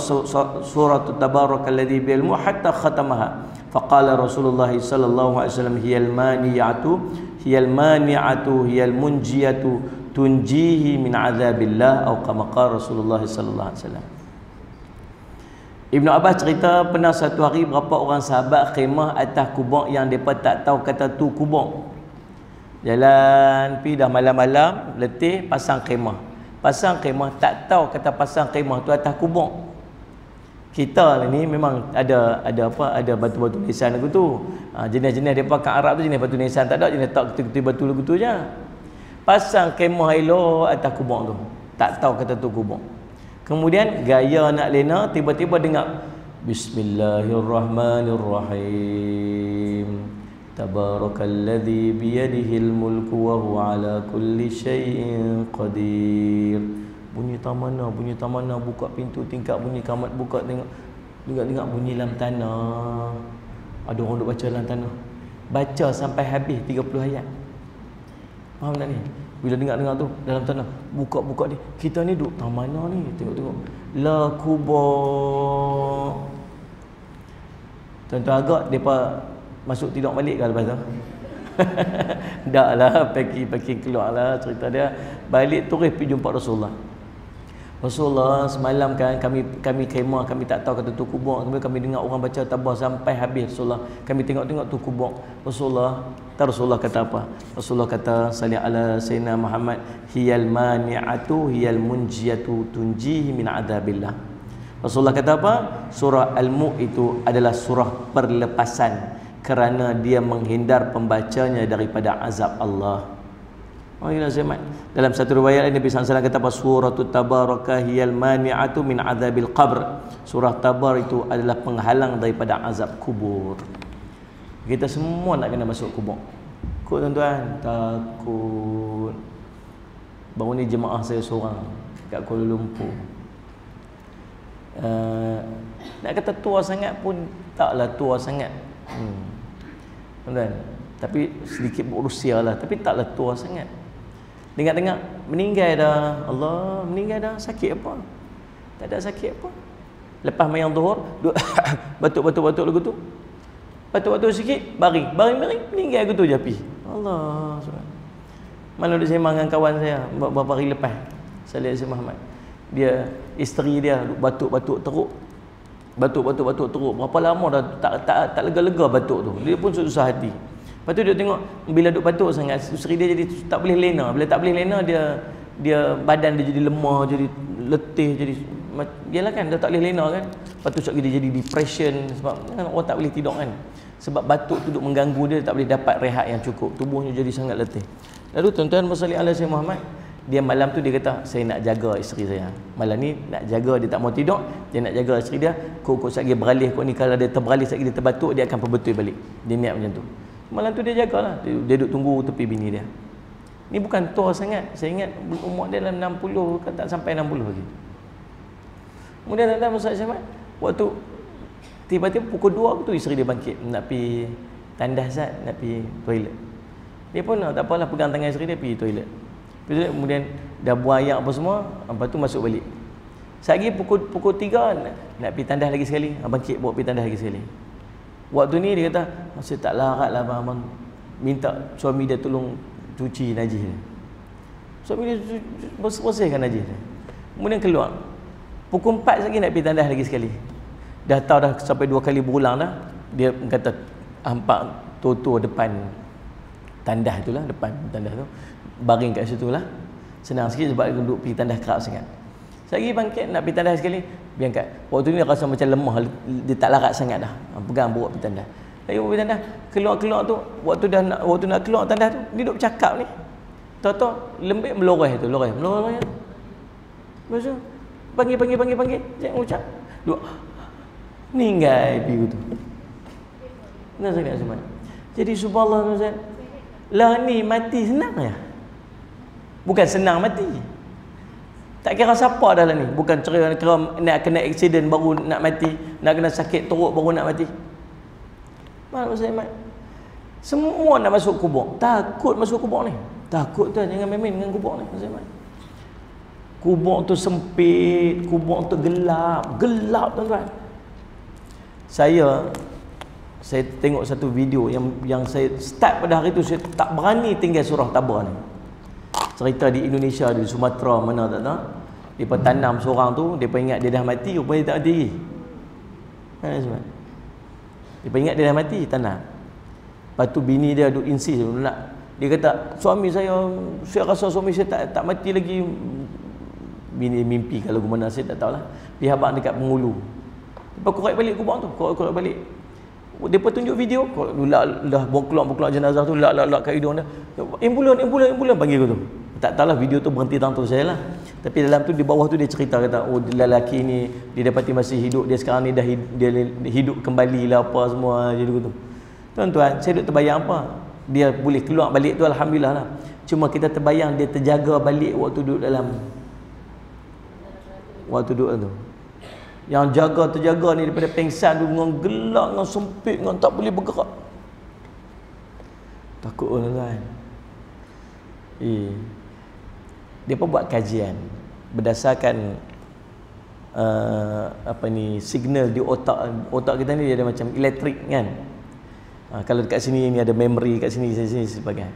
سورة تبارك الذي بيد الملك حتى ختمها. فقال رسول الله صلى الله عليه وسلم هي المانعة hiyal mani'atu hiyal munjiyatu tunjihi min azabillah atau kama qala Rasulullah sallallahu alaihi wasallam Ibnu Abbas cerita pernah satu hari berapa orang sahabat khemah atas kubur yang depa tak tahu kata tu kubur. Jalan pi dah malam-malam, letih pasang khemah. Pasang khemah tak tahu kata pasang khemah tu atas kubur. Kita ni memang ada ada apa ada batu-batu nisan aku tu. Ha, jenis-jenis depa kat Arab tu jenis batu nisan. Tak ada jenis tak ketul-ketul batu gitu je. Pasang kemah elok atas kubur tu. Tak tahu kata tu kubur. Kemudian gaya nak lena tiba-tiba dengar Bismillahirrahmanirrahim. Tabarakalladzi biyadihil mulku wa huwa ala kulli syai'in qadir Bunyi tamana, bunyi tamana buka pintu tingkap bunyi kamat buka tengok Dengar-dengar bunyi dalam tanah Ada orang duk baca dalam tanah Baca sampai habis 30 ayat Faham tak ni? Bila dengar-dengar tu dalam tanah, buka-buka ni, kita ni duduk tang mana ni? Tengok-tengok. La kubur. Tuan-tuan agak depa masuk tidur balik ke lepas tu? <laughs> tak lah, packing-packing keluar lah cerita dia. Balik terus pergi jumpa Rasulullah. Rasulullah semalam kan kami kami kemah kami tak tahu kata tu kubur. Kami kami dengar orang baca tabah sampai habis Rasulullah. Kami tengok-tengok tu kubur. Rasulullah tak Rasulullah kata apa? Rasulullah kata salli ala sayyidina Muhammad hiyal mani'atu hiyal munjiyatu tunjihi min adabillah. Rasulullah kata apa? Surah al-mulk itu adalah surah perlepasan kerana dia menghindar pembacanya daripada azab Allah Oh ya Zaman. Dalam satu riwayat Nabi SAW kata apa surah tabarakah hiyal mani'atu min azabil qabr. Surah tabar itu adalah penghalang daripada azab kubur. Kita semua nak kena masuk kubur. Kau tuan-tuan takut. Baru ni jemaah saya seorang kat Kuala Lumpur. Uh, nak kata tua sangat pun taklah tua sangat. Hmm. Tuan-tuan, tapi sedikit berusia lah tapi taklah tua sangat Dengar-dengar meninggal dah. Allah, meninggal dah. Sakit apa? Tak ada sakit apa. Lepas mayang zuhur, <coughs> batuk-batuk-batuk lagu tu. Batuk-batuk sikit, baring. Baring-baring, meninggal aku tu je api. Allah. Malu dia sembang dengan kawan saya beberapa hari lepas. Saya lihat si Muhammad. Dia, isteri dia batuk-batuk teruk. Batuk-batuk-batuk teruk. Berapa lama dah tak tak tak lega-lega batuk tu. Dia pun susah hati. Lepas tu dia tengok bila duk batuk sangat isteri dia jadi tak boleh lena. Bila tak boleh lena dia dia badan dia jadi lemah, jadi letih, jadi yalah kan dia tak boleh lena kan. Lepas tu dia jadi depression sebab kan, orang tak boleh tidur kan. Sebab batuk tu duk mengganggu dia tak boleh dapat rehat yang cukup. Tubuhnya jadi sangat letih. Lalu tuan-tuan bersalih ala Sayyid Muhammad dia malam tu dia kata saya nak jaga isteri saya malam ni nak jaga dia tak mau tidur dia nak jaga isteri dia kok kok lagi beralih kok ni kalau dia terberalih lagi dia terbatuk dia akan perbetul balik dia niat macam tu Malam tu dia jagalah. Dia, dia duduk tunggu tepi bini dia. Ni bukan tua sangat. Saya ingat umur dia dalam 60 kan tak sampai 60 lagi. Kemudian datang Ustaz Syamad. Waktu tiba-tiba pukul 2 tu isteri dia bangkit nak pi tandas Zat, nak pi toilet. Dia pun tak apalah pegang tangan isteri dia pi toilet. Pergi kemudian dah buang air apa semua, lepas tu masuk balik. Sehari pukul pukul 3 nak, nak pi tandas lagi sekali. Bangkit bawa pi tandas lagi sekali. Waktu ni dia kata, masih tak larat lah abang, abang minta suami dia tolong cuci najis dia. Suami dia bersihkan najis dia. Kemudian keluar. Pukul 4 lagi nak pergi tandas lagi sekali. Dah tahu dah sampai dua kali berulang dah. Dia kata hampak toto depan tandas tu lah. Depan tandas tu. Baring kat situ lah. Senang sikit sebab duduk pergi tandas kerap sangat. Sekali bangkit nak pergi tandas sekali dia angkat. Waktu ni rasa macam lemah dia tak larat sangat dah. Ha, pegang bawa pergi tandas. Bawa pergi tandas keluar-keluar tu waktu dah nak waktu nak keluar tandas tu dia duduk bercakap ni. Tahu-tahu lembik meloreh tu loreh. Meloreh. Lepas tu panggil panggil panggil panggil. Jangan ucap duduk ninggai pergi tu. Nah, saya nak Jadi subhanallah Ustaz. Lah ni mati senang ya. Bukan senang mati. Tak kira siapa dah lah ni. Bukan kira, kira nak kena accident baru nak mati. Nak kena sakit teruk baru nak mati. Mana saya mat? Semua nak masuk kubur. Takut masuk kubur ni. Takut tu jangan main-main dengan kubur ni. Saya. Kubur tu sempit. Kubur tu gelap. Gelap tuan-tuan. Saya saya tengok satu video yang yang saya start pada hari tu saya tak berani tinggal surah tabah ni cerita di Indonesia di Sumatera mana tak tahu. Dia tanam seorang tu dia ingat dia dah mati rupanya dia tak mati lagi. Ha, dia ingat dia dah mati tanam lepas tu bini dia duk insist nak dia kata suami saya saya rasa suami saya tak tak mati lagi. Bini mimpi kalau ke saya tak tahulah. Dia habaq dekat pengulu. Lepas korek balik kubur tu korek-korek balik pun tunjuk video dah dah keluar jenazah tu lak lak lak kat hidung dia. Ambulan ambulan ambulan panggil aku tu. Tak tahulah video tu berhenti tangtu saya lah. Tapi dalam tu di bawah tu dia cerita kata oh lelaki ni dia dapati masih hidup dia sekarang ni dah dia hidup kembali lah apa semua jadi tu tuan-tuan saya duk terbayang apa? Dia boleh keluar balik tu Alhamdulillah lah. Cuma kita terbayang dia terjaga balik waktu duduk dalam waktu duduk tu yang jaga terjaga ni daripada pengsan tu dengan gelap dengan sempit dengan tak boleh bergerak. Takut orang lain. Eh dia pun buat kajian berdasarkan uh, apa ni signal di otak otak kita ni dia ada macam elektrik kan. Uh, kalau dekat sini ni ada memory kat sini sini, sini sebagainya.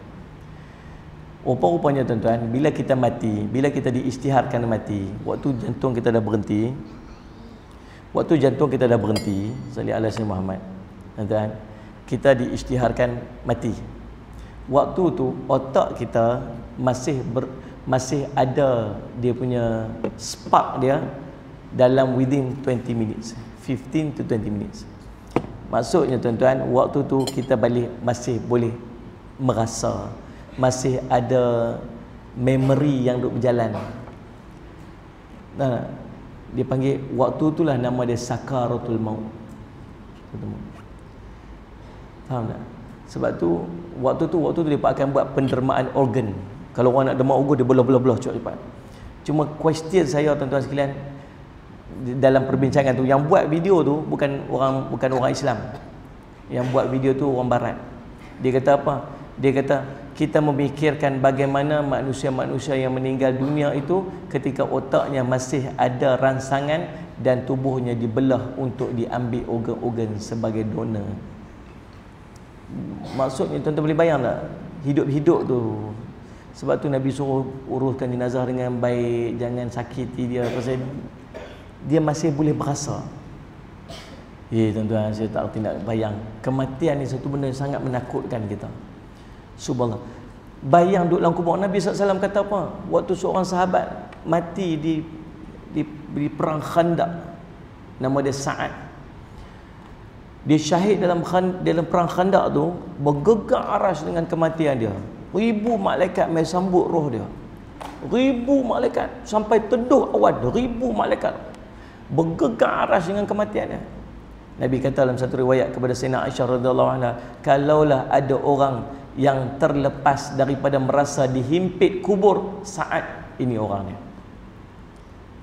Rupa-rupanya tuan-tuan bila kita mati bila kita diisytiharkan mati waktu jantung kita dah berhenti waktu jantung kita dah berhenti salli ala sayyidina Muhammad tuan-tuan kita diisytiharkan mati. Waktu tu otak kita masih ber, masih ada dia punya spark dia dalam within 20 minutes 15 to 20 minutes. Maksudnya tuan-tuan waktu tu kita balik masih boleh merasa masih ada memory yang duk berjalan. Nah, dia panggil waktu itulah nama dia sakaratul maut faham tak sebab tu waktu tu waktu tu dia akan buat pendermaan organ kalau orang nak demam ugur dia belah-belah-belah cepat. Cuma question saya tuan-tuan sekalian dalam perbincangan tu yang buat video tu bukan orang bukan orang Islam. Yang buat video tu orang barat. Dia kata apa? Dia kata kita memikirkan bagaimana manusia-manusia yang meninggal dunia itu ketika otaknya masih ada rangsangan dan tubuhnya dibelah untuk diambil organ-organ sebagai donor. Maksudnya tuan-tuan boleh bayang tak? Hidup-hidup tu. Sebab tu Nabi suruh uruskan jenazah dengan baik jangan sakiti dia. Pasal dia masih boleh berasa. Eh tuan-tuan saya tak nak bayang. Kematian ni satu benda yang sangat menakutkan kita Subhanallah. Bayang duduk dalam kubur Nabi SAW kata apa? Waktu seorang sahabat mati di di, di perang khandak Nama dia Sa'ad. Dia syahid dalam dalam perang khandak tu Bergegar aras dengan kematian dia. Ribu malaikat mai sambut roh dia. Ribu malaikat Sampai teduh awan Ribu malaikat. Bergegar aras dengan kematian dia. Nabi kata dalam satu riwayat kepada Sayyidina Aisyah radhiyallahu anha, kalaulah ada orang yang terlepas daripada merasa dihimpit kubur saat ini orangnya.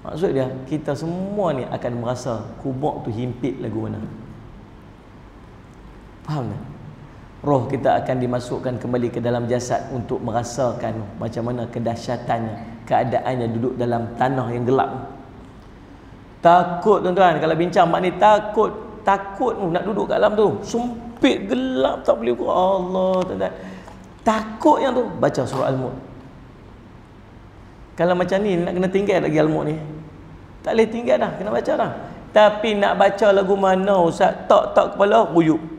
Maksud dia, kita semua ni akan merasa kubur tu himpit lagu mana. Faham tak? Roh kita akan dimasukkan kembali ke dalam jasad untuk merasakan macam mana kedahsyatannya, keadaannya duduk dalam tanah yang gelap. Takut tuan-tuan kalau bincang mak ni takut takut nak duduk kat dalam tu sempit gelap tak boleh buka. Allah tak takut yang tu baca surah al-mulk. Kalau macam ni nak kena tinggal lagi al-mulk ni. Tak boleh tinggal dah kena baca dah. Tapi nak baca lagu mana ustaz? Tak tak kepala ruyuk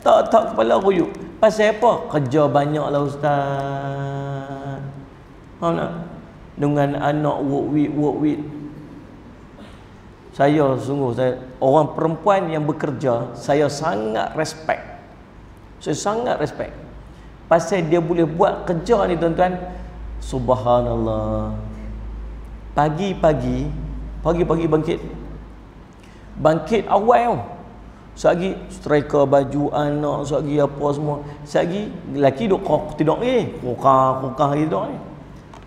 tak tak kepala ruyuk pasal apa? Kerja banyak lah ustaz. Faham tak? Dengan anak work week work week saya sungguh saya orang perempuan yang bekerja saya sangat respect saya sangat respect pasal dia boleh buat kerja ni tuan-tuan subhanallah pagi-pagi pagi-pagi bangkit bangkit awal tau Sagi striker baju anak, sagi apa semua. Sagi lelaki duk kok tidur ni. Kokah, kokah gitu ni.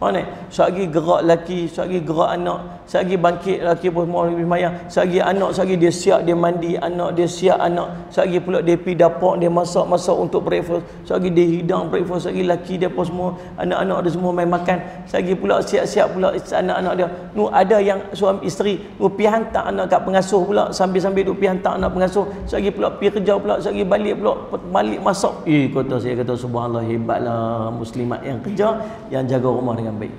Mana? Sagi gerak lelaki, sagi gerak anak, Sagi bangkit laki pun mau lebih mayang. Sagi anak sagi dia siap dia mandi, anak dia siap anak. Sagi pula dia pergi dapur dia masak-masak untuk breakfast. Sagi dia hidang breakfast sagi laki dia pun semua anak-anak dia semua main makan. Sagi pula siap-siap pula anak-anak dia. Nu ada yang suami isteri nu pi hantar anak kat pengasuh pula sambil-sambil duk pi hantar anak pengasuh. Sagi pula pi kerja pula, sagi balik pula balik masak. Eh kata saya kata subhanallah hebatlah muslimat yang kerja yang jaga rumah dengan baik.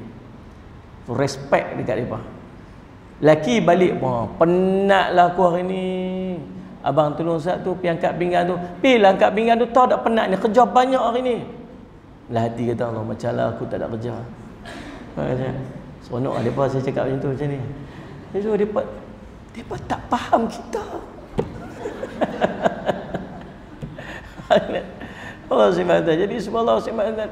Respect dekat depa. Laki balik pun penatlah aku hari ni. Abang tolong sat tu pi angkat pinggan tu. Pi lah angkat pinggan tu tahu tak penat ni kerja banyak hari ni. Lah hati kata Allah macam lah aku tak ada kerja. Macam seronok ada apa saya cakap macam tu macam ni. Dia so depa depa tak faham kita. <laughs> Allah SWT. Jadi subhanallah SWT.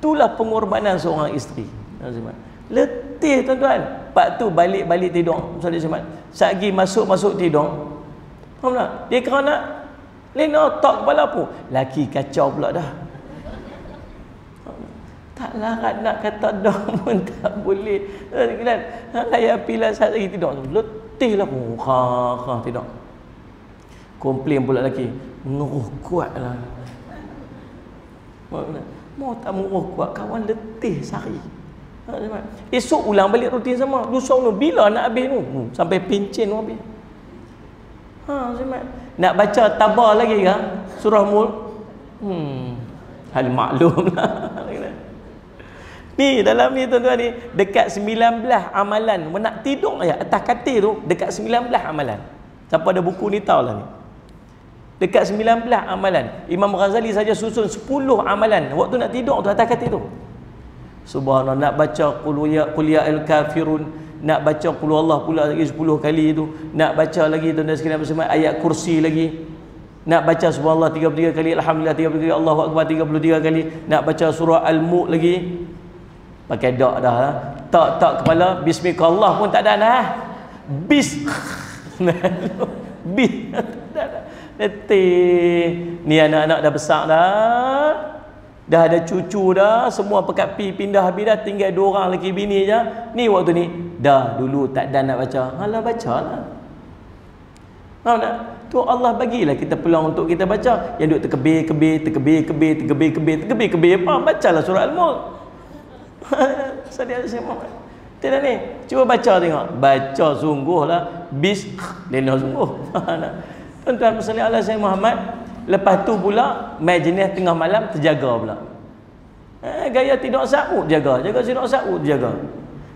Itulah pengorbanan seorang isteri. Allah Letih tuan-tuan. Pak tu balik-balik tidur Solat Jumaat Sagi masuk-masuk tidur Faham tak? Dia kerana Lena tak kepala apa? Laki kacau pula dah. Tak larat nak kata dah <laughs> pun tak boleh. Kan Layak pilah saat lagi tidur Letih lah. Pun Kha-kha tidur Komplain pula laki Ngeruh kuat lah. Mau tak menguruh kuat Kawan letih sehari Esok ulang balik rutin sama. Lusa tu bila nak habis tu? Hmm, sampai pencen tu habis. Ha, Zimat. Nak baca tabar lagi ke? Surah Mul. Hmm. Hal maklum lah. <laughs> ni dalam ni tuan-tuan ni dekat 19 amalan nak tidur ya atas katil tu dekat 19 amalan. Siapa ada buku ni tahu lah ni. Dekat 19 amalan. Imam Ghazali saja susun 10 amalan waktu nak tidur tu atas katil tu. Subhanallah nak baca qul qul ya al kafirun nak baca qul Allah pula lagi 10 kali itu nak baca lagi tuan-tuan sekalian bersama ayat kursi lagi. Nak baca subhanallah 33 kali alhamdulillah 33 kali Allahu akbar 33 kali nak baca surah al-mulk lagi. Pakai dak dah lah. tak tak kepala bismillah pun tak ada nah bis. <laughs> Bis. <laughs> Letih. Ni anak-anak dah besar dah dah ada cucu dah semua pekat pi pindah habis dah tinggal dua orang lelaki bini je. Ni waktu ni dah dulu tak dan nak baca. Halah baca lah faham tak? Tu Allah bagilah kita peluang untuk kita baca. Yang duk terkebir kebir terkebir kebir terkebir kebir terkebir kebir apa? Bacalah surah al-mulk. <laughs> Al-Syekh Muhammad. Tidak ni? Cuba baca tengok. Baca <laughs> sungguh lah bis dia sungguh. Tuan-tuan Sadiq Al-Syekh Muhammad lepas tu pula mai jenis tengah malam terjaga pula. Eh, gaya tidak sa'ud jaga jaga tidak sa'ud jaga.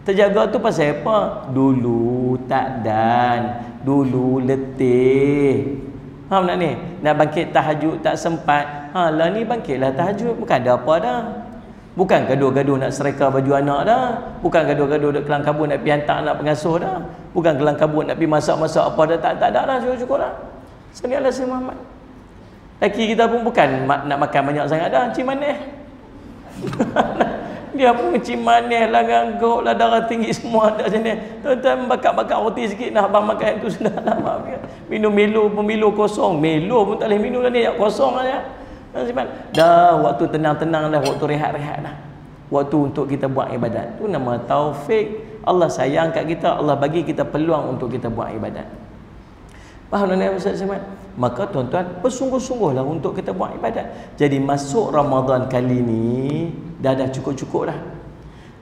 Terjaga tu pasal apa? Dulu tak dan dulu letih. Ha nak ni? Nak bangkit tahajud tak sempat. Ha lah ni bangkitlah tahajud bukan ada apa dah. Bukan gaduh-gaduh nak serika baju anak dah. Bukan gaduh-gaduh nak kelang kabut nak pergi hantar anak pengasuh dah. Bukan kelang kabut nak pergi masak-masak apa dah tak tak ada dah cukup-cukup dah. Sekalian si Muhammad laki kita pun bukan nak makan banyak sangat dah cik manis <laughs> dia pun macam manis lah gangguk lah darah tinggi semua ada macam ni. Tuan-tuan bakar-bakar roti sikit nak abang makan itu <laughs> sudah lah minum milo pun milo kosong. Milo pun tak boleh minum lah ni kosong lah ya. Dah waktu tenang-tenang lah waktu rehat-rehat lah. Waktu untuk kita buat ibadat. Tu nama taufik. Allah sayang kat kita Allah bagi kita peluang untuk kita buat ibadat faham tak Ustaz Samad? Maka tuan-tuan bersungguh-sungguhlah untuk kita buat ibadat. Jadi masuk Ramadan kali ni dah dah cukup-cukup dah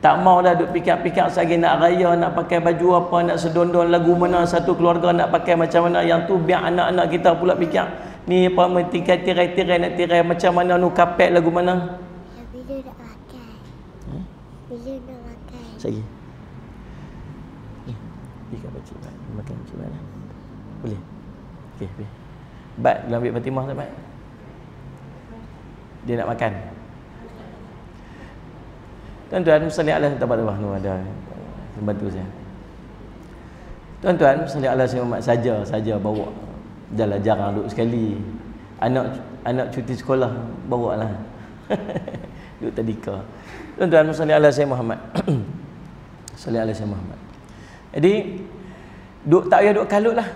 tak mau dah duk pikir-pikir lagi nak raya nak pakai baju apa nak sedondon lagu mana satu keluarga nak pakai macam mana. Yang tu biar anak-anak kita pula fikir ni apa mentikai tirai-tirai nak tirai macam mana nu kapet lagu mana? Bila nak makan. Hmm? bila nak makan. Sekejap ni ni kat pakcik makan macam mana boleh okey okey bat ambil Fatimah tak dia nak makan Tuan-tuan, salli tempat bawah tu ada bantu saya. Tuan-tuan, salli ala saya saja saja bawa. Jalan jarang duduk sekali. Anak anak cuti sekolah bawa lah. <laughs> duduk tadika. Tuan-tuan, salli ala saya Muhammad. <coughs> salli ala saya Muhammad. Jadi duk tak payah duk kalut lah.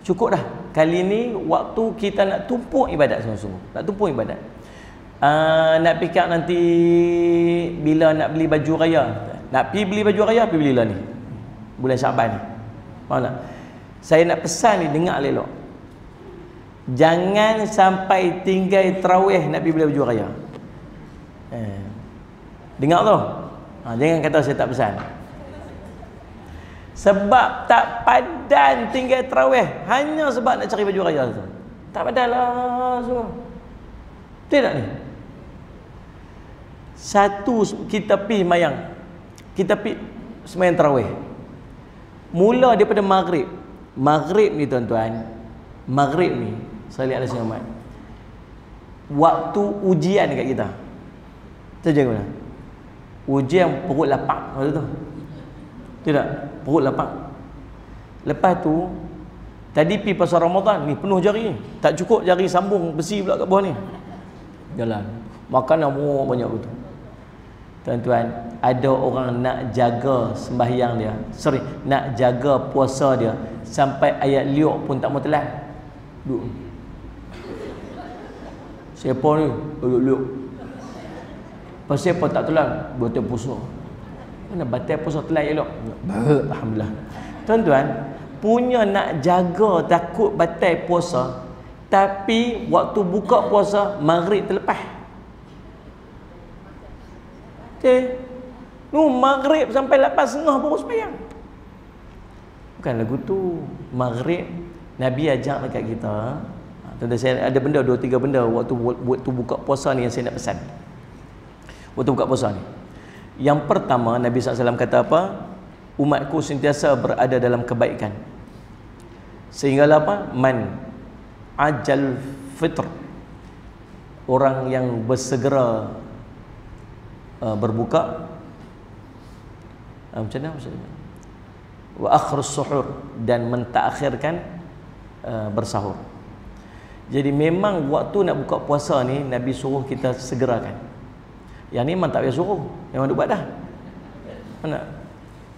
Cukup dah. Kali ni waktu kita nak tumpuk ibadat sungguh-sungguh. Nak tumpuk ibadat. Uh, nak fikir nanti bila nak beli baju raya. Nak pergi beli baju raya pergi belilah ni. Bulan Syaban ni. Faham tak? Saya nak pesan ni dengar elok. Jangan sampai tinggal terawih nak pergi beli baju raya. Eh. dengar tu? Ha, jangan kata saya tak pesan sebab tak padan tinggal terawih. Hanya sebab nak cari baju raya tu. Tak padan lah semua. Tidak ni? Satu kita pi mayang kita pi semayang tarawih mula daripada maghrib. Maghrib ni tuan-tuan. Maghrib ni salih alaihi wasallam waktu ujian dekat kita. Saja mana? Ujian perut lapang waktu tu tidak perut lapang lepas tu tadi pi pasal Ramadan ni penuh jari tak cukup jari sambung besi pula kat bawah ni jalan makan yang banyak betul Tuan-tuan, ada orang nak jaga sembahyang dia. Sorry, nak jaga puasa dia sampai ayat liuk pun tak mau telan. Duk. Siapa ni? Liuk liuk. Pasal apa tak telan? Batal puasa. Mana batal puasa telan elok? Alhamdulillah. Tuan-tuan, punya nak jaga takut batal puasa tapi waktu buka puasa maghrib terlepas. Okey. Nu maghrib sampai lepas setengah baru sembahyang. Bukan lagu tu. Maghrib Nabi ajak dekat kita. Tanda saya ada benda dua tiga benda waktu buat tu buka puasa ni yang saya nak pesan. Waktu buka puasa ni. Yang pertama Nabi SAW kata apa? Umatku sentiasa berada dalam kebaikan. Sehinggalah apa? Man ajal fitr. Orang yang bersegera uh, berbuka uh, macam mana maksudnya wa akhrus suhur dan mentakhirkan uh, bersahur jadi memang waktu nak buka puasa ni Nabi suruh kita segerakan yang ni memang tak payah suruh. Memang duk buat dah. Mana?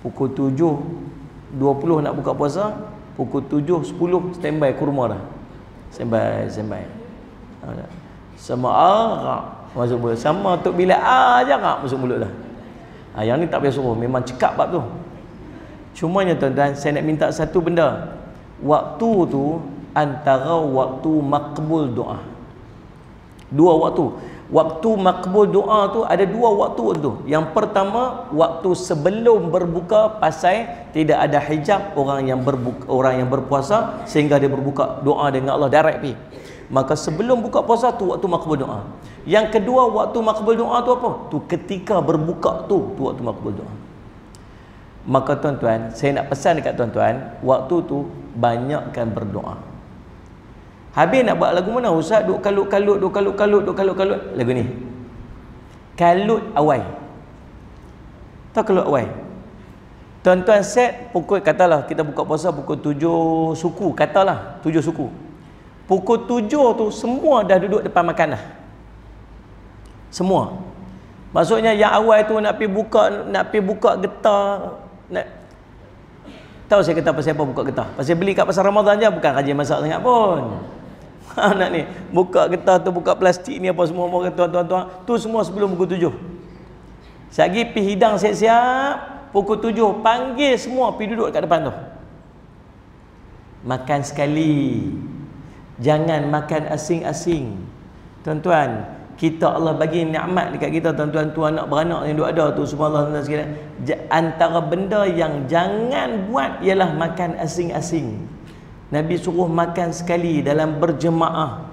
Pukul 7 20 nak buka puasa pukul 7 10 standby kurma dah. Standby standby. Sama arah masuk mulut. Sama tok bila a je kak masuk mulut dah. Ha, yang ni tak payah suruh. Memang cekap bab tu. Cumanya tuan-tuan saya nak minta satu benda. Waktu tu antara waktu makbul doa. Dua waktu waktu makbul doa tu ada dua waktu tu. Yang pertama waktu sebelum berbuka pasal tidak ada hijab orang yang berbuka, orang yang berpuasa sehingga dia berbuka doa dengan Allah direct pi maka sebelum buka puasa tu waktu makbul doa yang kedua waktu makbul doa tu apa? Tu ketika berbuka tu tu waktu makbul doa maka tuan-tuan saya nak pesan dekat tuan-tuan waktu tu banyakkan berdoa Habis nak buat lagu mana Ustaz? Duk kalut-kalut, duk kalut-kalut, duk kalut-kalut. Lagu ni. Kalut awai. Tahu kalut awai? Tuan-tuan set pukul katalah kita buka puasa pukul tujuh suku katalah tujuh suku. Pukul tujuh tu semua dah duduk depan makan dah. Semua. Maksudnya yang awal tu nak pergi buka nak pergi buka getah nak Tahu saya kata pasal apa buka getah? Pasal beli kat pasar Ramadan je bukan rajin masak sangat pun. Anak ni buka getah tu buka plastik ni apa semua orang tuan-tuan tuan tu semua sebelum pukul tujuh. Lagi pi hidang siap-siap pukul tujuh panggil semua pi duduk kat depan tu. Makan sekali. Jangan makan asing-asing. Tuan-tuan kita Allah bagi nikmat dekat kita tuan-tuan tu anak beranak yang duk ada tu subhanallah tuan sekalian. Antara benda yang jangan buat ialah makan asing-asing Nabi suruh makan sekali dalam berjemaah.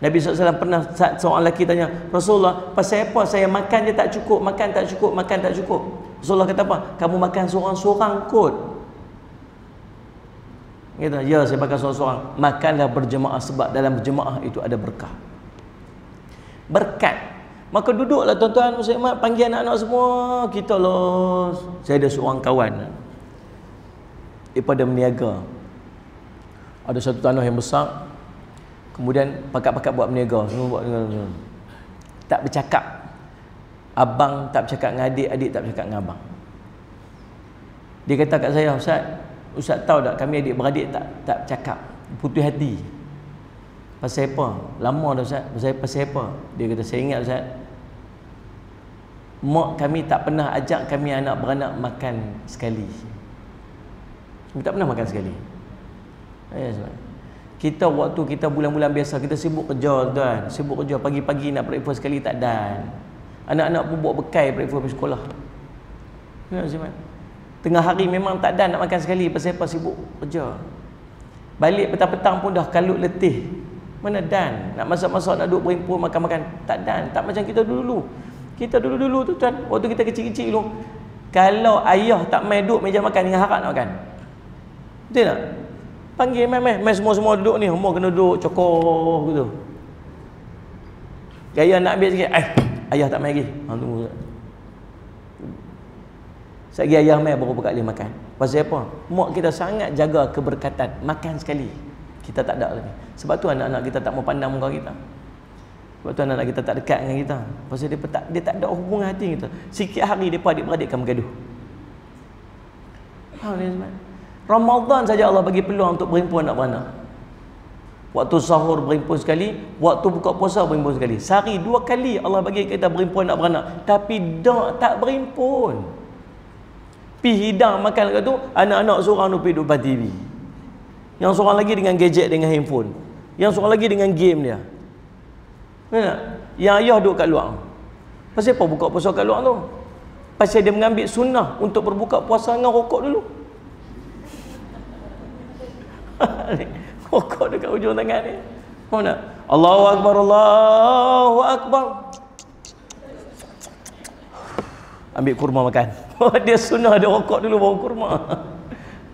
Nabi SAW pernah seorang lelaki tanya, Rasulullah, pasal apa saya makan je tak cukup, makan tak cukup, makan tak cukup. Rasulullah kata apa? Kamu makan seorang-seorang kot. Kata, ya saya makan seorang-seorang. Makanlah berjemaah sebab dalam berjemaah itu ada berkah. Berkat. Maka duduklah tuan-tuan, Muslimat, panggil anak-anak semua. Kita lah. Saya ada seorang kawan. Daripada meniaga ada satu tanah yang besar. Kemudian pakat-pakat buat berniaga. Semua buat berniaga. Tak bercakap. Abang tak bercakap dengan adik adik tak bercakap dengan abang. Dia kata kat saya ustaz ustaz tahu tak kami adik beradik tak tak bercakap putus hati. Pasal apa? Lama dah ustaz. Pasal, pasal apa? Dia kata saya ingat ustaz. Mak kami tak pernah ajak kami anak beranak makan sekali. Kami tak pernah makan sekali Kita waktu kita bulan-bulan biasa kita sibuk kerja tuan, sibuk kerja pagi-pagi nak breakfast sekali tak dan. Anak-anak pun buat bekal breakfast pergi sekolah. Ya. Tengah hari memang tak dan nak makan sekali pasal apa sibuk kerja. Balik petang-petang pun dah kalut letih. Mana dan nak masak-masak nak duduk berhimpun makan-makan tak dan tak macam kita dulu-dulu. Kita dulu-dulu tu tuan, waktu kita kecil-kecil dulu kalau ayah tak main duduk meja makan dengan harap nak makan. Betul tak? Panggil mai mai, mai semua-semua duduk ni, semua kena duduk cokoh gitu. Gaya nak ambil sikit, eh, ayah tak mai lagi. Ha tunggu. Sekali ayah mai berapa kali makan. Pasal apa? Mak kita sangat jaga keberkatan, makan sekali. Kita tak ada lagi. Sebab tu anak-anak kita tak mau pandang muka kita. Sebab tu anak-anak kita tak dekat dengan kita. Pasal dia tak dia tak ada hubungan hati kita. Sikit hari depa adik-beradik akan bergaduh. Ha ni sebab. Ramadan saja Allah bagi peluang untuk berhimpun nak beranak. Waktu sahur berhimpun sekali, waktu buka puasa berhimpun sekali. Sehari dua kali Allah bagi kita berhimpun nak beranak. Tapi dak tak berhimpun. Pi hidang makan dekat tu, anak-anak seorang tu pergi depan TV. Yang seorang lagi dengan gadget dengan handphone. Yang seorang lagi dengan game dia. Mana? Yang ayah duduk kat luar. Pasal apa buka puasa kat luar tu? Pasal dia mengambil sunnah untuk berbuka puasa dengan rokok dulu. Pokok dekat ujung tangan ni. Mana? Allahu Akbar, Allahu Akbar. Ambil kurma makan. <laughs> Dia sunnah dia rokok dulu bawa kurma.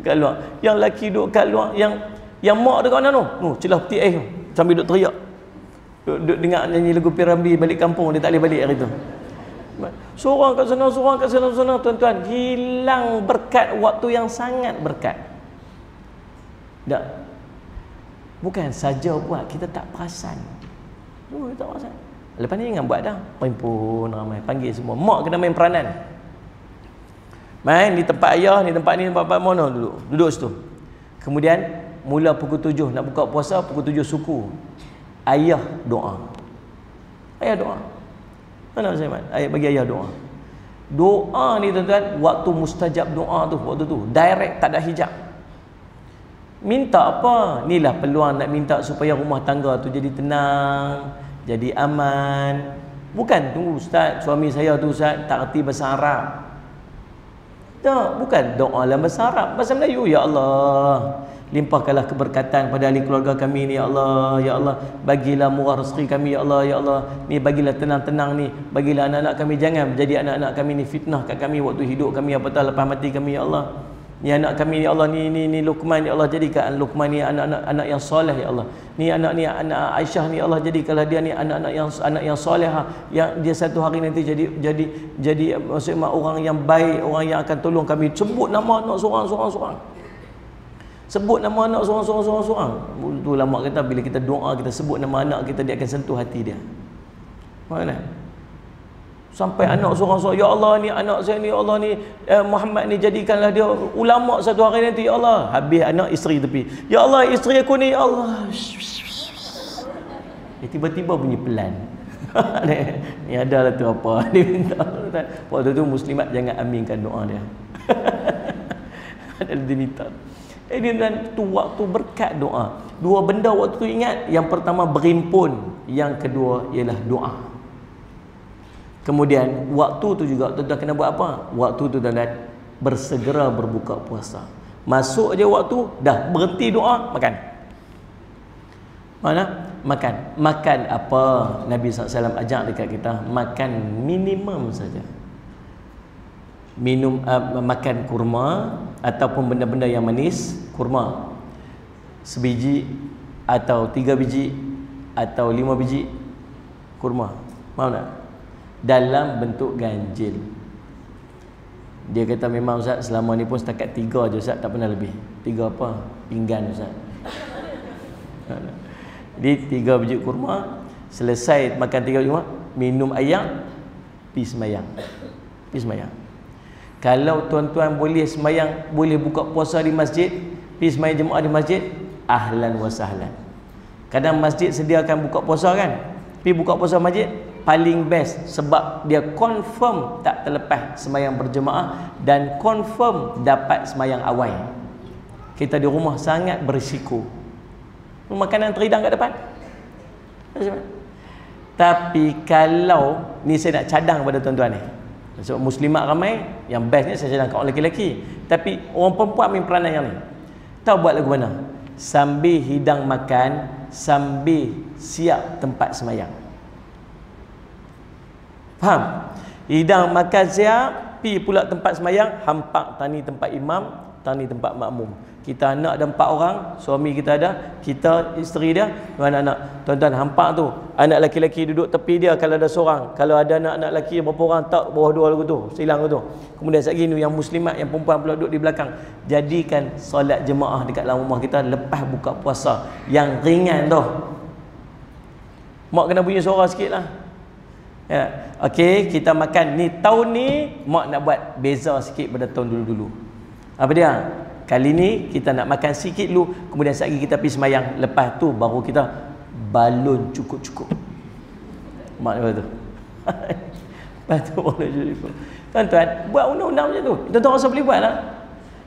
kat luar. Yang laki duduk kat luar. Yang yang mak dekat mana tu? Tu, celah peti air tu. Sambil duduk teriak. Duduk dengar nyanyi lagu Piramli balik kampung. Dia tak boleh balik hari tu. Seorang kat sana, seorang kat sana, sana, tuan-tuan. Hilang berkat waktu yang sangat berkat. Tak. Bukan saja buat, kita tak perasan. Oh, kita tak perasan. Lepas ni jangan buat dah. Pimpun ramai, panggil semua. Mak kena main peranan. Main di tempat ayah, di tempat ni, tempat, tempat mana duduk. Duduk situ. Kemudian, mula pukul tujuh, nak buka puasa, pukul tujuh suku. Ayah doa. Ayah doa. Mana saya mat? Ayah bagi ayah doa. Doa ni tuan-tuan, waktu mustajab doa tu, waktu tu. Direct, tak ada hijab. Minta apa? Inilah peluang nak minta supaya rumah tangga tu jadi tenang jadi aman. Bukan tunggu ustaz suami saya tu ustaz tak reti bahasa Arab. Tak bukan doa dalam bahasa Arab bahasa Melayu. Ya Allah limpahkanlah keberkatan pada ahli keluarga kami ni ya Allah ya Allah. Bagilah murah rezeki kami ya Allah ya Allah. Ni bagilah tenang-tenang ni. Bagilah anak-anak kami jangan menjadi anak-anak kami ni fitnah kat kami waktu hidup kami apatah lepas mati kami ya Allah ni anak kami ya Allah ni ni ni Luqman ya Allah jadikan. Luqman ni anak-anak anak yang soleh ya Allah. Ni anak ni anak Aisyah ni Allah jadikanlah dia ni anak-anak yang anak yang soleha yang dia satu hari nanti jadi jadi jadi maksudnya orang yang baik orang yang akan tolong kami. Sebut nama anak seorang-seorang sebut nama anak seorang-seorang itu lama kata bila kita doa kita sebut nama anak kita dia akan sentuh hati dia. Mana sampai anak seorang-seorang ya Allah ni anak saya ni ya Allah ni eh, Muhammad ni jadikanlah dia ulama satu hari nanti ya Allah habis anak isteri tepi ya Allah isteri aku ni ya Allah eh, tiba-tiba bunyi pelan <laughs> ni ada lah tu apa <laughs> dia minta waktu tu muslimat jangan aminkan doa dia <laughs> ada dia minta ini dan tu waktu berkat doa. Dua benda waktu tu ingat. Yang pertama berimpun. Yang kedua ialah doa. Kemudian waktu tu juga tuan kena buat apa? Waktu tu tuan bersegera berbuka puasa. Masuk je waktu dah berhenti doa makan. Mana? Makan. Makan apa? Nabi SAW ajak dekat kita makan minimum saja minum uh, makan kurma ataupun benda-benda yang manis kurma sebiji atau tiga biji atau lima biji kurma mau tak dalam bentuk ganjil. Dia kata memang Ustaz selama ni pun setakat tiga je Ustaz tak pernah lebih. Tiga apa? Pinggan Ustaz. <laughs> Jadi tiga biji kurma selesai makan tiga biji kurma minum air pergi semayang. Pergi semayang. Kalau tuan-tuan boleh semayang boleh buka puasa di masjid pergi semayang jemaah di masjid ahlan wa sahlan. Kadang masjid sediakan buka puasa kan? Pergi buka puasa masjid paling best sebab dia confirm tak terlepas semayang berjemaah dan confirm dapat semayang awal. Kita di rumah sangat berisiko. Makanan teridang kat depan. Tapi kalau ni saya nak cadang pada tuan-tuan ni. Sebab muslimat ramai Yang bestnya saya sedangkan orang lelaki. Tapi orang perempuan main peranan yang ni. Tahu buat lagu mana? Sambil hidang makan Sambil siap tempat semayang Faham? Hidang makan siap Pi pula tempat semayang Hampak tani tempat imam Tani tempat makmum. Kita anak ada empat orang suami kita ada kita isteri dia mana anak tuan-tuan hampak tu anak lelaki-lelaki duduk tepi dia kalau ada seorang. Kalau ada anak-anak lelaki berapa orang tak bawah dua lagu tu silang tu. Kemudian sekali ni yang muslimat yang perempuan pula duduk di belakang. Jadikan solat jemaah dekat dalam rumah kita lepas buka puasa. Yang ringan tu. Mak kena bunyi suara sikit lah ya. ok kita makan ni. Tahun ni mak nak buat beza sikit pada tahun dulu-dulu. Apa dia? Kali ni kita nak makan sikit dulu. Kemudian lagi kita pergi semayang. Lepas tu baru kita Balon cukup-cukup. Mak apa tu <laughs> Lepas tu balon cukup. Tuan-tuan Buat undang-undang macam tu. Tuan-tuan rasa boleh buat lah.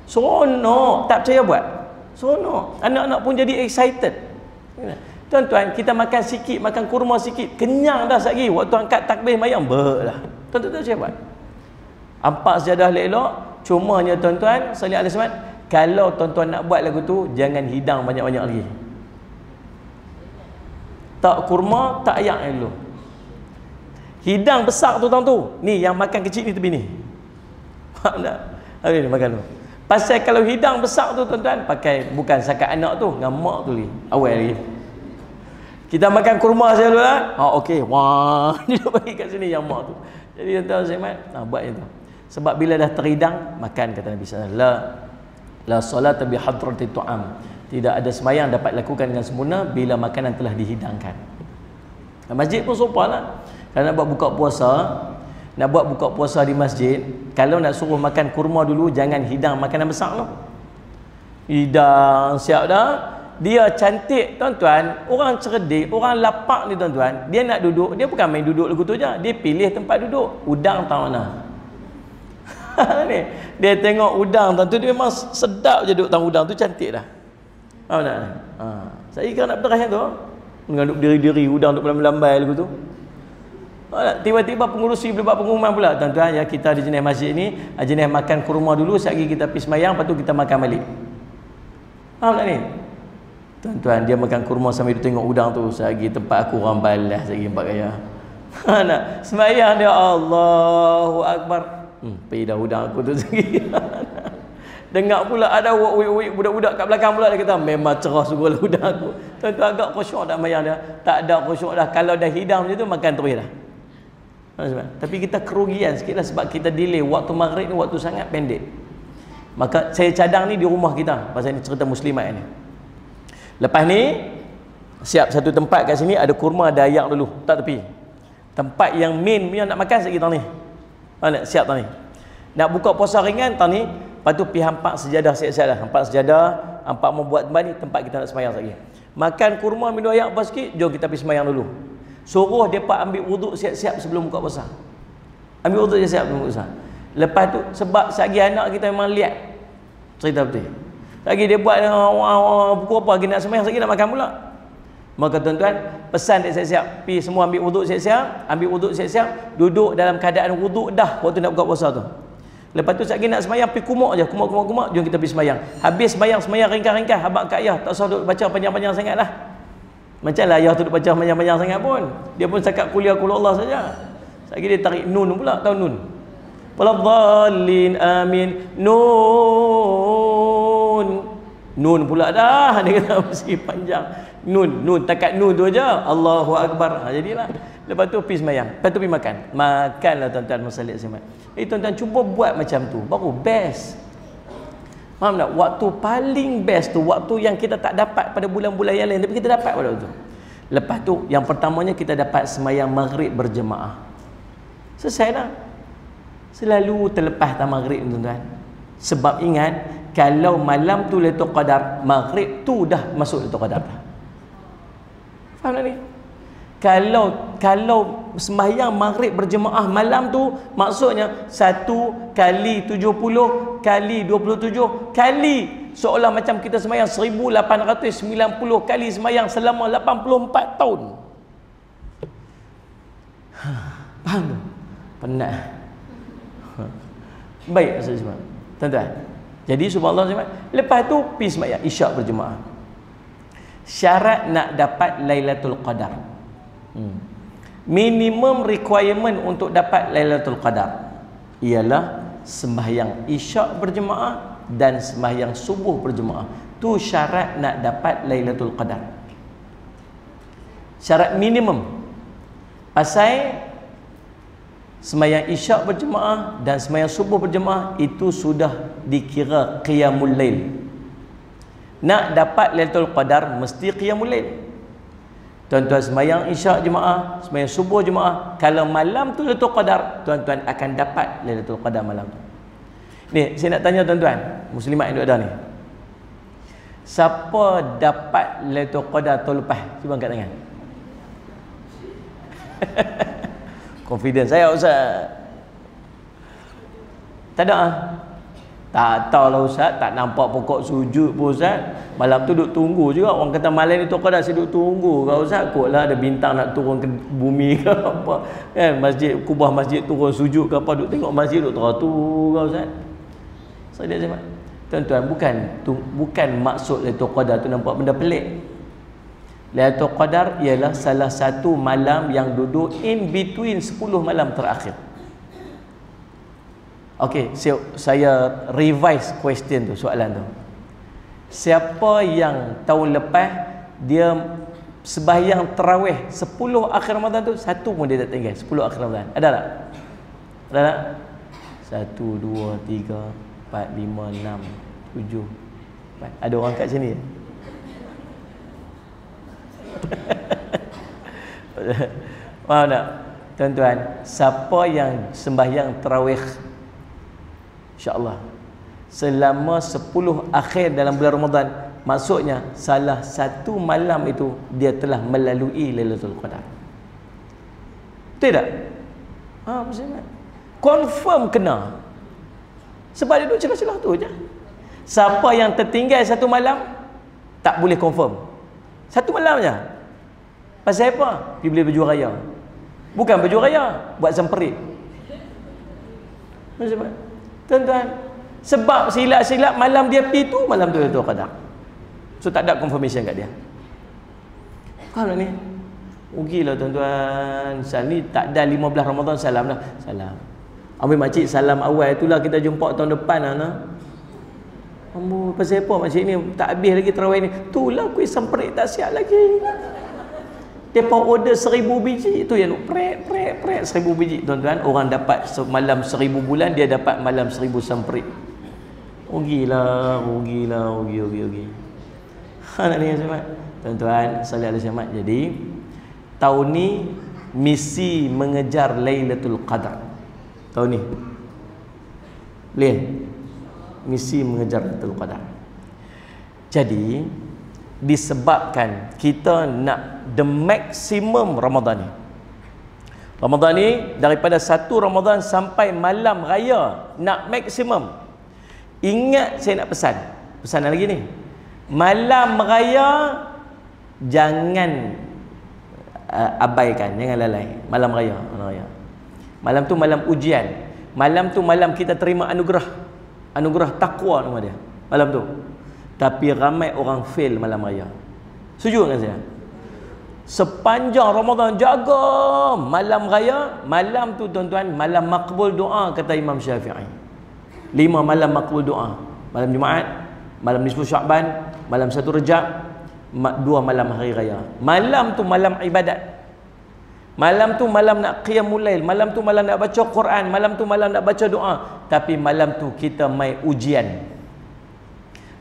Seronok Tak percaya buat. Seronok. Anak-anak pun jadi excited Tuan-tuan kita makan sikit Makan kurma sikit Kenyang dah sekejap lagi Waktu angkat takbir mayang Ber lah. Tuan-tuan tak percaya buat Ampak sejadah elok Cumanya tuan-tuan Salih alaihi kalau tuan-tuan nak buat lagu tu jangan hidang banyak-banyak lagi. Tak kurma tak ayak dulu. Hidang besar tu tuan tu. Ni yang makan kecil ni tepi ni. Faham tak? Hari ni makan tu. Pasal kalau hidang besar tu tuan-tuan pakai bukan sakat anak tu dengan mak tu ni awal lagi kita makan kurma saya dulu lah ha okey. Wah <laughs> dia bagi kat sini yang mak tu. Jadi tuan-tuan mat ha, buat itu sebab bila dah terhidang makan kata Nabi alaihi wasallam. La salata bi hadrati tu'am. Tidak ada sembahyang dapat lakukan dengan sempurna bila makanan telah dihidangkan. Nah, masjid pun sopanlah kalau nak buat buka puasa nak buat buka puasa di masjid kalau nak suruh makan kurma dulu jangan hidang makanan besar tu. Hidang siap dah dia cantik tuan-tuan. Orang cerdik orang lapak ni tuan-tuan. Dia nak duduk dia bukan main duduk lagu tu je. Dia pilih tempat duduk. Udang tahu mana? <laughs> Ni dia tengok udang tu dia memang sedap je duduk tang udang tu. Cantik dah. Faham tak? Ha. Saya kan nak berterah tu. Dengan duduk diri-diri, udang duduk melambai lagu tu. Tiba-tiba pengurusi boleh buat pengumuman pula. Tuan-tuan ya kita di jenis masjid ni Jenis makan kurma dulu. Sekali kita pergi semayang Lepas tu kita makan balik. Faham tak ni? Tuan-tuan dia makan kurma sambil dia tengok udang tu Sekali tempat aku orang balas Sekali empat kaya <laughs> Nak semayang dia Allahu Akbar hmm, Pergi dah udang aku tu <laughs> sekali Dengar pula ada wik-wik budak-budak kat belakang pula dia kata memang cerah sungguh lah udang aku. Tuan-tuan agak khusyuk tak mayang dia. Tak ada khusyuk dah. Kalau dah hidang macam tu makan terus dah. Tapi kita kerugian sikit lah sebab kita delay waktu maghrib ni waktu sangat pendek. Maka saya cadang ni di rumah kita pasal ni cerita muslimat ni. Lepas ni siap satu tempat kat sini ada kurma ada ayak dulu tak tepi. Tempat yang main punya nak makan sikit tang ni. Mana siap tang ni. Nak buka puasa ringan tang ni, lepas tu pi hampak sejadah siap-siap dah. Hampak sejadah, hampak membuat tempat ni tempat kita nak sembahyang sekali. Makan kurma minum ayak apa sikit, jom kita pergi sembahyang dulu. Suruh mereka ambil wuduk siap-siap sebelum buka puasa. Ambil wuduk siap-siap sebelum buka puasa. Lepas tu sebab sagi anak kita memang lihat cerita betul. Lagi dia buat pukul apa lagi nak sembahyang lagi nak makan pula. Maka tuan-tuan, pesan dia siap-siap. Pi semua ambil wuduk siap-siap, ambil wuduk siap-siap, duduk dalam keadaan wuduk dah waktu nak buka puasa tu. Lepas tu sekali nak semayang, pergi kumuk je. Kumuk, kumuk, kumuk. Jom kita pergi semayang. Habis semayang, semayang ringkas-ringkas. Habak kat ayah. Tak usah duduk baca panjang-panjang sangat lah. Macam lah ayah tu duduk baca panjang-panjang sangat pun. Dia pun cakap kuliah kuliah Allah saja. Sekali dia tarik nun pula. Tahu nun? Waladhalin amin. Nun. Nun pula dah. <laughs> Dia kata mesti panjang. Nun. Nun. Takat nun tu aja. Allahu Akbar. Ha, jadilah. Lepas tu pergi semayang. Lepas tu pergi makan. Makanlah tuan-tuan masalah semayang. Eh tuan-tuan cuba buat macam tu. Baru best. Faham tak? Waktu paling best tu waktu yang kita tak dapat pada bulan-bulan yang lain tapi kita dapat pada tu. Lepas tu yang pertamanya kita dapat semayang maghrib berjemaah. Selesai dah. Selalu terlepas tak maghrib tuan-tuan. Sebab ingat kalau malam tu Lailatul Qadar, maghrib tu dah masuk Lailatul Qadar dah. Faham tak ni? kalau kalau sembahyang maghrib berjemaah malam tu maksudnya satu kali tujuh puluh kali dua puluh tujuh kali seolah macam kita sembahyang puluh kali sembahyang selama lapan puluh empat tahun faham tu? penat baik Ustaz Ismail tuan-tuan jadi subhanallah lepas tu pergi sembahyang isyak berjemaah syarat nak dapat Lailatul Qadar Hmm. Minimum requirement untuk dapat Lailatul Qadar ialah sembahyang Isyak berjemaah dan sembahyang subuh berjemaah. Tu syarat nak dapat Lailatul Qadar. Syarat minimum. Pasal sembahyang Isyak berjemaah dan sembahyang subuh berjemaah itu sudah dikira qiyamul lail. Nak dapat Lailatul Qadar mesti qiyamul lail. Tuan-tuan semayang isyak jemaah, semayang subuh jemaah. Kalau malam tu Lailatul Qadar, tuan-tuan akan dapat Lailatul Qadar malam tu. Ni, saya nak tanya tuan-tuan, muslimat yang ada ni. Siapa dapat Lailatul Qadar tahun lepas? Cuba angkat tangan. <laughs> Confidence saya Ustaz. Tak ada ah. Tak tahu lah Ustaz, tak nampak pokok sujud pun Ustaz. Malam tu duduk tunggu juga. Orang kata malam ni tu kau dah duduk tunggu kau Ustaz. Kot lah ada bintang nak turun ke bumi <laughs> ke apa. Kan masjid, kubah masjid turun sujud ke apa. Duduk tengok masjid duduk teratu kau Ustaz. Saya so, dia Tuan-tuan, bukan tu, bukan maksud Lailatul Qadar tu nampak benda pelik. Lailatul Qadar ialah salah satu malam yang duduk in between 10 malam terakhir. Okey, saya, saya revise question tu, soalan tu. Siapa yang tahun lepas dia sebahyang terawih 10 akhir Ramadan tu satu pun dia tak tinggal 10 akhir Ramadan. Ada tak? Ada tak? 1 2 3 4 5 6 7 Ada orang kat sini? <laughs> Faham tak? Tuan-tuan, siapa yang sembahyang terawih InsyaAllah Selama 10 akhir dalam bulan Ramadan Maksudnya Salah satu malam itu Dia telah melalui Lailatul Qadar Tidak? Ha, maksudnya Confirm kena Sebab dia duduk celah-celah tu je Siapa yang tertinggal satu malam Tak boleh confirm. Satu malam je. Pasal apa? Pergi beli baju raya. Bukan baju raya, buat semperit. Tuan-tuan, sebab silap-silap malam dia pergi tu, malam tu tu qadar. So tak ada confirmation kat dia. Kalau ni Rugilah tuan-tuan Sal ni tak ada 15 Ramadan salam dah Salam Ambil makcik salam awal itulah kita jumpa tahun depan lah nah. Ambo, pasal apa makcik ni tak habis lagi terawih ni. Itulah kuih semperik tak siap lagi. Mereka order seribu biji. Itu yang prek prek prek seribu biji. Tuan-tuan orang dapat malam seribu bulan Dia dapat malam seribu semperik Rugilah Rugilah Rugi rugi rugi Ha nak dengar semat Tuan-tuan Salih alaihi semat Jadi tahun ni misi mengejar Lailatul Qadar. Tahun ni. Boleh? Misi mengejar Lailatul Qadar. Jadi disebabkan kita nak the maximum Ramadan ni. Ramadan ni daripada satu Ramadan sampai malam raya nak maksimum. Ingat saya nak pesan. Pesanan lagi ni. Malam raya jangan uh, abaikan jangan lalai malam raya malam raya malam tu malam ujian malam tu malam kita terima anugerah anugerah takwa nama dia malam tu. Tapi ramai orang fail malam raya. Setuju dengan saya? Sepanjang Ramadan jaga malam raya. Malam tu tuan-tuan malam makbul doa kata Imam Syafi'i. Lima malam makbul doa. Malam Jumaat malam nisfu Syakban malam satu Rejab dua malam hari raya. Malam tu malam ibadat malam tu malam nak qiyamul lail malam tu malam nak baca Quran malam tu malam nak baca doa. Tapi malam tu kita mai ujian.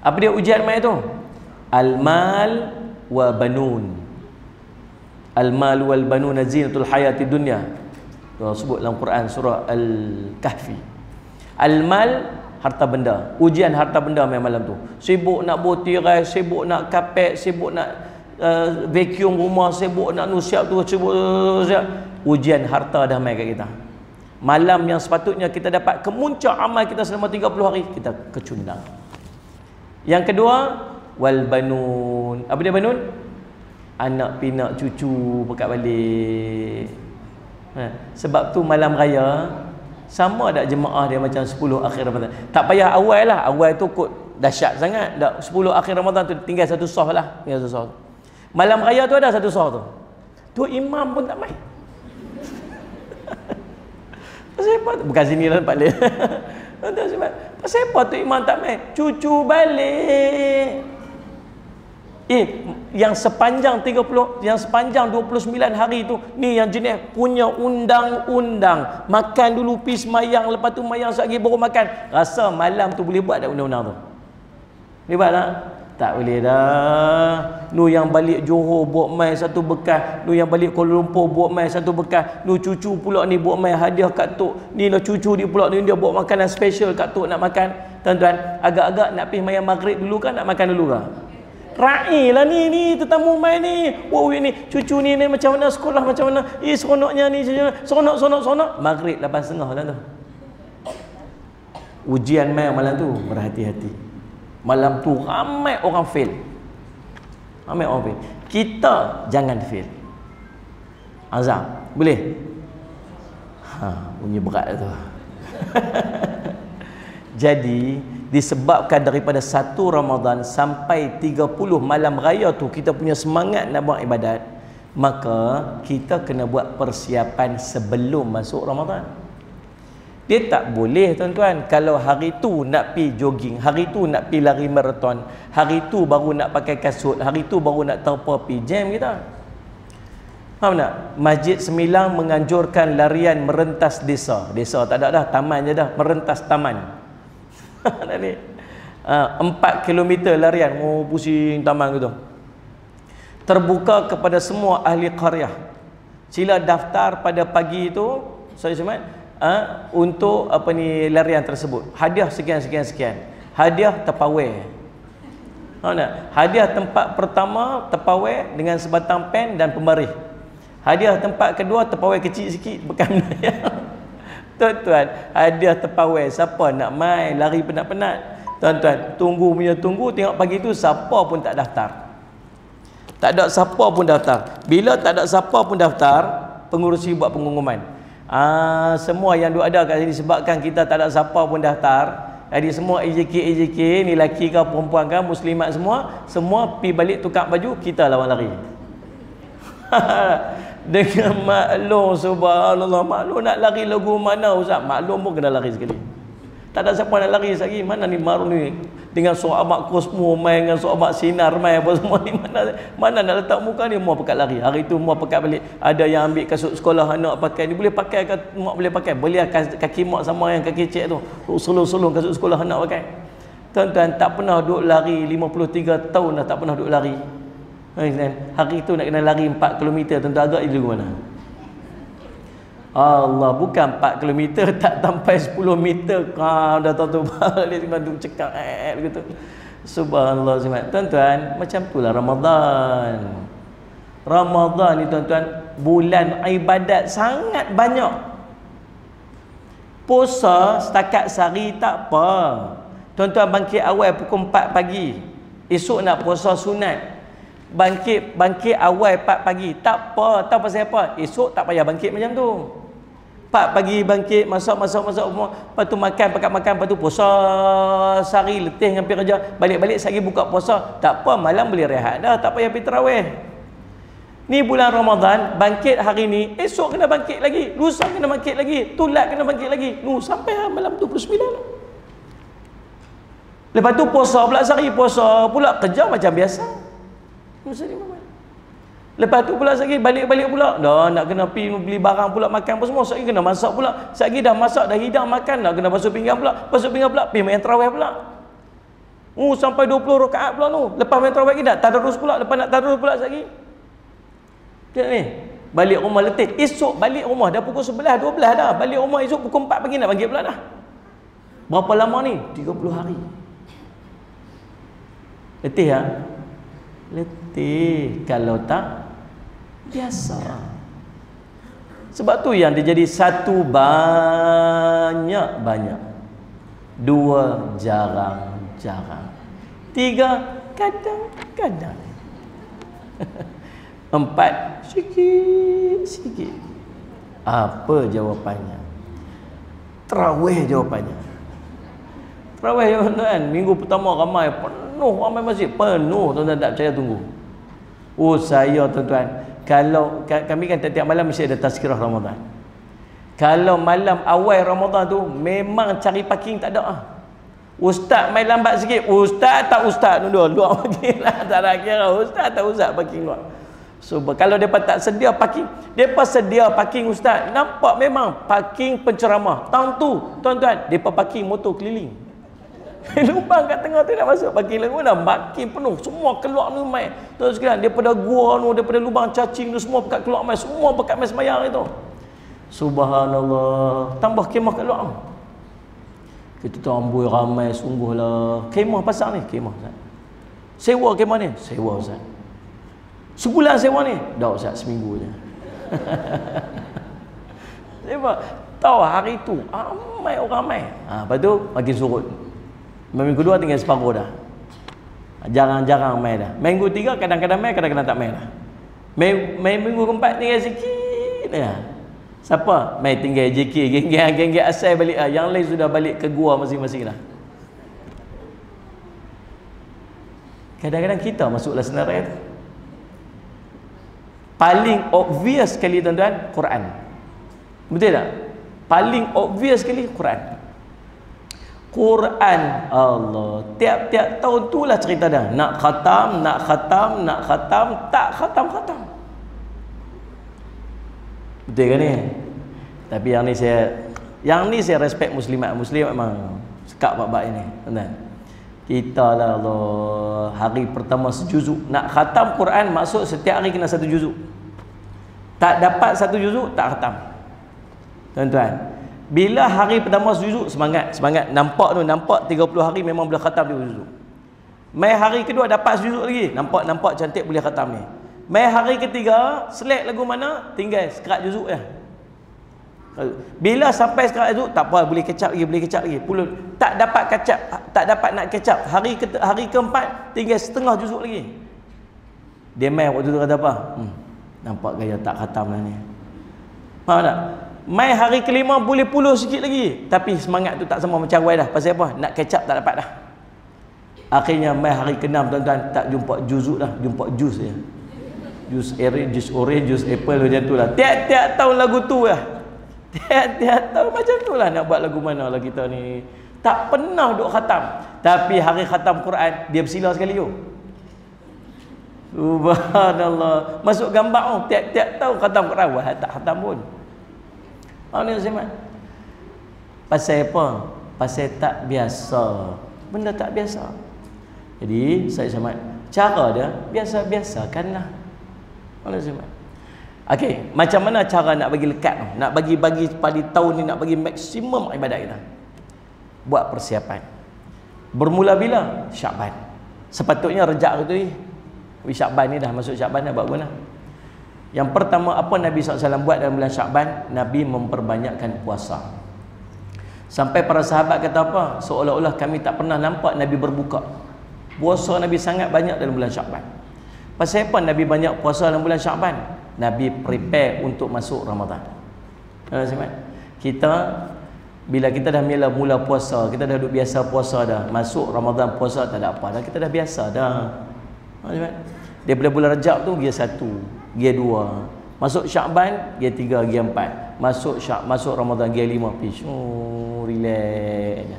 Apa dia ujian mai tu? Al mal wa banun. Al mal wal banun zinatul hayati dunya. Tu sebut dalam Quran surah al kahfi al mal harta benda. Ujian harta benda memang malam tu. Sibuk nak botirai sibuk nak kapek sibuk nak uh, vacuum rumah sibuk nak nusiap tu sibuk siap. Ujian harta dah mai kat kita. Malam yang sepatutnya kita dapat kemuncak amal kita selama 30 hari kita kecundang. Yang kedua wal banun. Apa dia banun? Anak pinak cucu pekat balik. Ha. sebab tu malam raya sama tak jemaah dia macam 10 akhir Ramadan. Tak payah awal lah. Awal tu kot dahsyat sangat. Dah 10 akhir Ramadan tu tinggal satu soh lah. Tinggal satu soh malam raya tu ada satu soh tu. Tu imam pun tak main. <laughs> Pasal apa? Bukan sini lah tempat lain <laughs> pasal apa tu imam tak main? Cucu balik. Eh, yang sepanjang 30 yang sepanjang 29 hari tu ni yang jenis punya undang-undang. Makan dulu pi semayang lepas tu mayang sekali baru makan. Rasa malam tu boleh buat tak undang-undang tu? Boleh buat tak tak boleh dah. Nu yang balik Johor buat mai satu bekas. Nu yang balik Kuala Lumpur buat mai satu bekas. Nu cucu pula ni buat mai hadiah kat tok. Ni lah cucu dia pula. Ni dia buat makanan special kat tok nak makan. Tuan-tuan agak-agak nak pergi mayang maghrib dulu kan nak makan dulu kan Rai lah ni ni tetamu mai ni. Wow ni. Cucu ni ni macam mana? Sekolah macam mana? Eh seronoknya ni seronok seronok seronok. Maghrib 8.30 lah tu. Ujian mai malam tu. Berhati-hati. Malam tu ramai orang fail. Ramai orang fail. Kita jangan fail. Azam, boleh? Ha, bunyi berat tu. <laughs> Jadi, disebabkan daripada satu Ramadan sampai 30 malam raya tu kita punya semangat nak buat ibadat maka kita kena buat persiapan sebelum masuk Ramadan dia tak boleh tuan-tuan. Kalau hari tu nak pi jogging hari tu nak pi lari maraton hari tu baru nak pakai kasut hari tu baru nak terpa pi jam kita. Faham tak? Masjid Sembilang menganjurkan larian merentas desa. Desa tak ada dah taman je dah. Merentas taman. Ni. Ha, 4 km larian. Mau pusing taman gitu. Terbuka kepada semua ahli qaryah. Sila daftar pada pagi itu saya semat ha, untuk apa ni larian tersebut. Hadiah sekian sekian sekian. Hadiah terpawai. Ha, nak? Hadiah tempat pertama terpawai dengan sebatang pen dan pembaris. Hadiah tempat kedua terpawai kecil sikit bekas <laughs> Tuan-tuan, hadiah terpawai. Siapa nak mai lari penat-penat? Tuan-tuan, tunggu punya tunggu tengok pagi tu siapa pun tak daftar. Tak ada siapa pun daftar. Bila tak ada siapa pun daftar, pengurusi buat pengumuman. Ah, semua yang duk ada kat sini sebabkan kita tak ada siapa pun daftar. Jadi semua AJK AJK ni lelaki ke perempuan ke muslimat semua, semua pi balik tukar baju, kita lawan lari. <laughs> Dengan maklum subhanallah, maklum nak lari lagu mana ustaz? Maklum pun kena lari sekali. Tak ada siapa nak lari lagi. Mana ni maru ni? Dengan suara amat kosmo main dengan suara amat sinar main apa semua ni <laughs> mana mana nak letak muka ni mau pekat lari. Hari tu mau pekat balik. Ada yang ambil kasut sekolah anak pakai ni boleh pakai ke mak boleh pakai. Boleh kaki mak sama yang kaki cek tu. Sulung-sulung kasut sekolah anak pakai. Tuan-tuan tak pernah duduk lari 53 tahun dah tak pernah duduk lari. Hari tu nak kena lari 4 km tuan-tuan agak itu mana? Allah bukan 4 km <laughs> tak sampai 10 meter. Kau dah tahu tu balik dengan tu cekak eh begitu subhanallah subhanallah tuan-tuan macam itulah Ramadan. Ramadan ni tuan-tuan bulan ibadat sangat banyak. Puasa setakat sehari tak apa. Tuan-tuan bangkit awal pukul 4 pagi esok nak puasa sunat bangkit bangkit awal 4 pagi tak apa tahu pasal apa esok tak payah bangkit macam tu Pak pagi bangkit, masak, masak semua. Lepas tu makan, pakat makan. Lepas tu puasa sehari, letih dengan kerja. Balik-balik sehari buka puasa. Tak apa, malam boleh rehat dah. Tak payah pergi terawih. Ni bulan Ramadan, bangkit hari ni. Esok kena bangkit lagi. Lusa kena bangkit lagi. Tulat kena bangkit lagi. Nu, sampai malam 29 lah. Lepas tu puasa pula sehari. Puasa pula kerja macam biasa. Muslim Lepas tu pula sekali balik-balik pula. Dah nak kena pergi beli barang pula makan apa semua. Sekali kena masak pula. Sekali dah masak dah hidang makan. Nak kena basuh pinggan pula. Basuh pinggan pula. Pergi main terawih pula. Uh, sampai 20 rakaat pula tu. Lepas main terawih lagi dah. Tadarus pula. Lepas nak tadarus pula sekali. Tengok ni. Balik rumah letih. Esok balik rumah. Dah pukul 11, 12 dah. Balik rumah esok pukul 4 pagi nak bangkit pula dah. Berapa lama ni? 30 hari. Letih ya? Letih. Kalau tak, biasa. Sebab tu yang dia jadi satu banyak-banyak. Dua jarang-jarang. Tiga kadang-kadang. <laughs> Empat sikit-sikit. Apa jawapannya? Terawih jawapannya. Terawih jawapannya minggu pertama ramai penuh ramai masjid. Penuh tuan-tuan. Tak percaya tunggu oh saya tuan-tuan kalau kami kan tiap malam mesti ada tazkirah Ramadan. Kalau malam awal Ramadan tu memang cari parking tak ada ah. Ustaz main lambat sikit. Ustaz tak ustaz tu dua luar <laughs> parking lah. Tak nak kira ustaz tak ustaz parking luar. So kalau depa tak sedia parking, depa sedia parking ustaz. Nampak memang parking penceramah. Tahun tu, tuan-tuan, depa parking motor keliling. <laughs> lubang kat tengah tu nak masuk. Parking lagu dah makin penuh. Semua keluar ni mai. Terus sekalian daripada gua tu daripada lubang cacing tu semua pekat keluar mai. Semua pekat mai sembahyang itu. Subhanallah. Tambah kemah kat luar. Kita tu amboi ramai sungguhlah kemah pasang ni? Kemah Ustaz. Sewa kemah ni? Sewa Ustaz. Sebulan sewa ni? Dah Ustaz seminggu je. <laughs> Sebab tahu hari tu ramai orang mai ha, lepas tu makin surut Minggu dua tinggal separuh dah. Jarang-jarang main dah. Minggu tiga kadang-kadang main, kadang-kadang tak main dah. Main, main minggu keempat tinggal sikit ya. Siapa? Main tinggal JK, geng-geng geng asal balik ah. Yang lain sudah balik ke gua masing-masing dah. Kadang-kadang kita masuklah senarai tu. Paling obvious sekali tuan-tuan, Quran. Betul tak? Paling obvious sekali Quran. Quran. Allah. Tiap-tiap tahun tu lah cerita dah nak khatam nak khatam nak khatam. Tak khatam-khatam. Betul kan ni? Tapi yang ni saya yang ni saya respect muslimat. Muslim memang sekak bab-bab ini tuan kita lah Allah hari pertama sejuzuk nak khatam Quran maksud setiap hari kena satu juzuk tak dapat satu juzuk tak khatam. Tuan-tuan bila hari pertama sujud semangat, semangat. Nampak tu, nampak 30 hari memang boleh khatam dia sujud. Mai hari kedua dapat sujud lagi. Nampak nampak cantik boleh khatam ni. Mai hari ketiga, selek lagu mana? Tinggal sekerat juzuk ya. bila sampai sekarang itu tak apa boleh kecap lagi boleh kecap lagi puluh tak dapat kecap tak dapat nak kecap hari ke hari keempat tinggal setengah juzuk lagi dia main waktu tu kata apa hmm, nampak gaya tak khatam lah ni faham tak main hari kelima boleh puluh sikit lagi tapi semangat tu tak sama macam awal dah pasal apa nak kecap tak dapat dah akhirnya main hari keenam tuan-tuan tak jumpa juzuk dah jumpa jus je jus orange jus orange jus apple macam tu lah tiap-tiap tahun lagu tu lah Tiap-tiap tahu macam tu lah nak buat lagu mana lah kita ni. Tak pernah duk khatam. Tapi hari khatam Quran, dia bersila sekali tu. Subhanallah. Masuk gambar tu. Oh, tiap-tiap tahu khatam Quran. Wah, tak khatam pun. Ni Zimat? Pasal apa? Pasal tak biasa. Benda tak biasa. Jadi, saya Zimat. Cara dia, biasa-biasakanlah. Apa ni Zimat? Okey, macam mana cara nak bagi lekat tu? Nak bagi-bagi pada tahun ni nak bagi maksimum ibadat kita. Buat persiapan. Bermula bila? Syaban. Sepatutnya rejak tu ni. Tapi Syaban ni dah masuk Syaban dah buat guna. Yang pertama apa Nabi SAW buat dalam bulan Syaban? Nabi memperbanyakkan puasa. Sampai para sahabat kata apa? Seolah-olah kami tak pernah nampak Nabi berbuka. Puasa Nabi sangat banyak dalam bulan Syaban. Pasal apa Nabi banyak puasa dalam bulan Syaban? Nabi prepare untuk masuk Ramadan. Kita bila kita dah mula mula puasa, kita dah duduk biasa puasa dah. Masuk Ramadan puasa tak ada apa dah. Kita dah biasa dah. Daripada bulan Rajab tu gear 1, gear 2. Masuk Syaban gear 3, gear 4. Masuk Syak masuk Ramadan gear 5 pish. Oh, relax.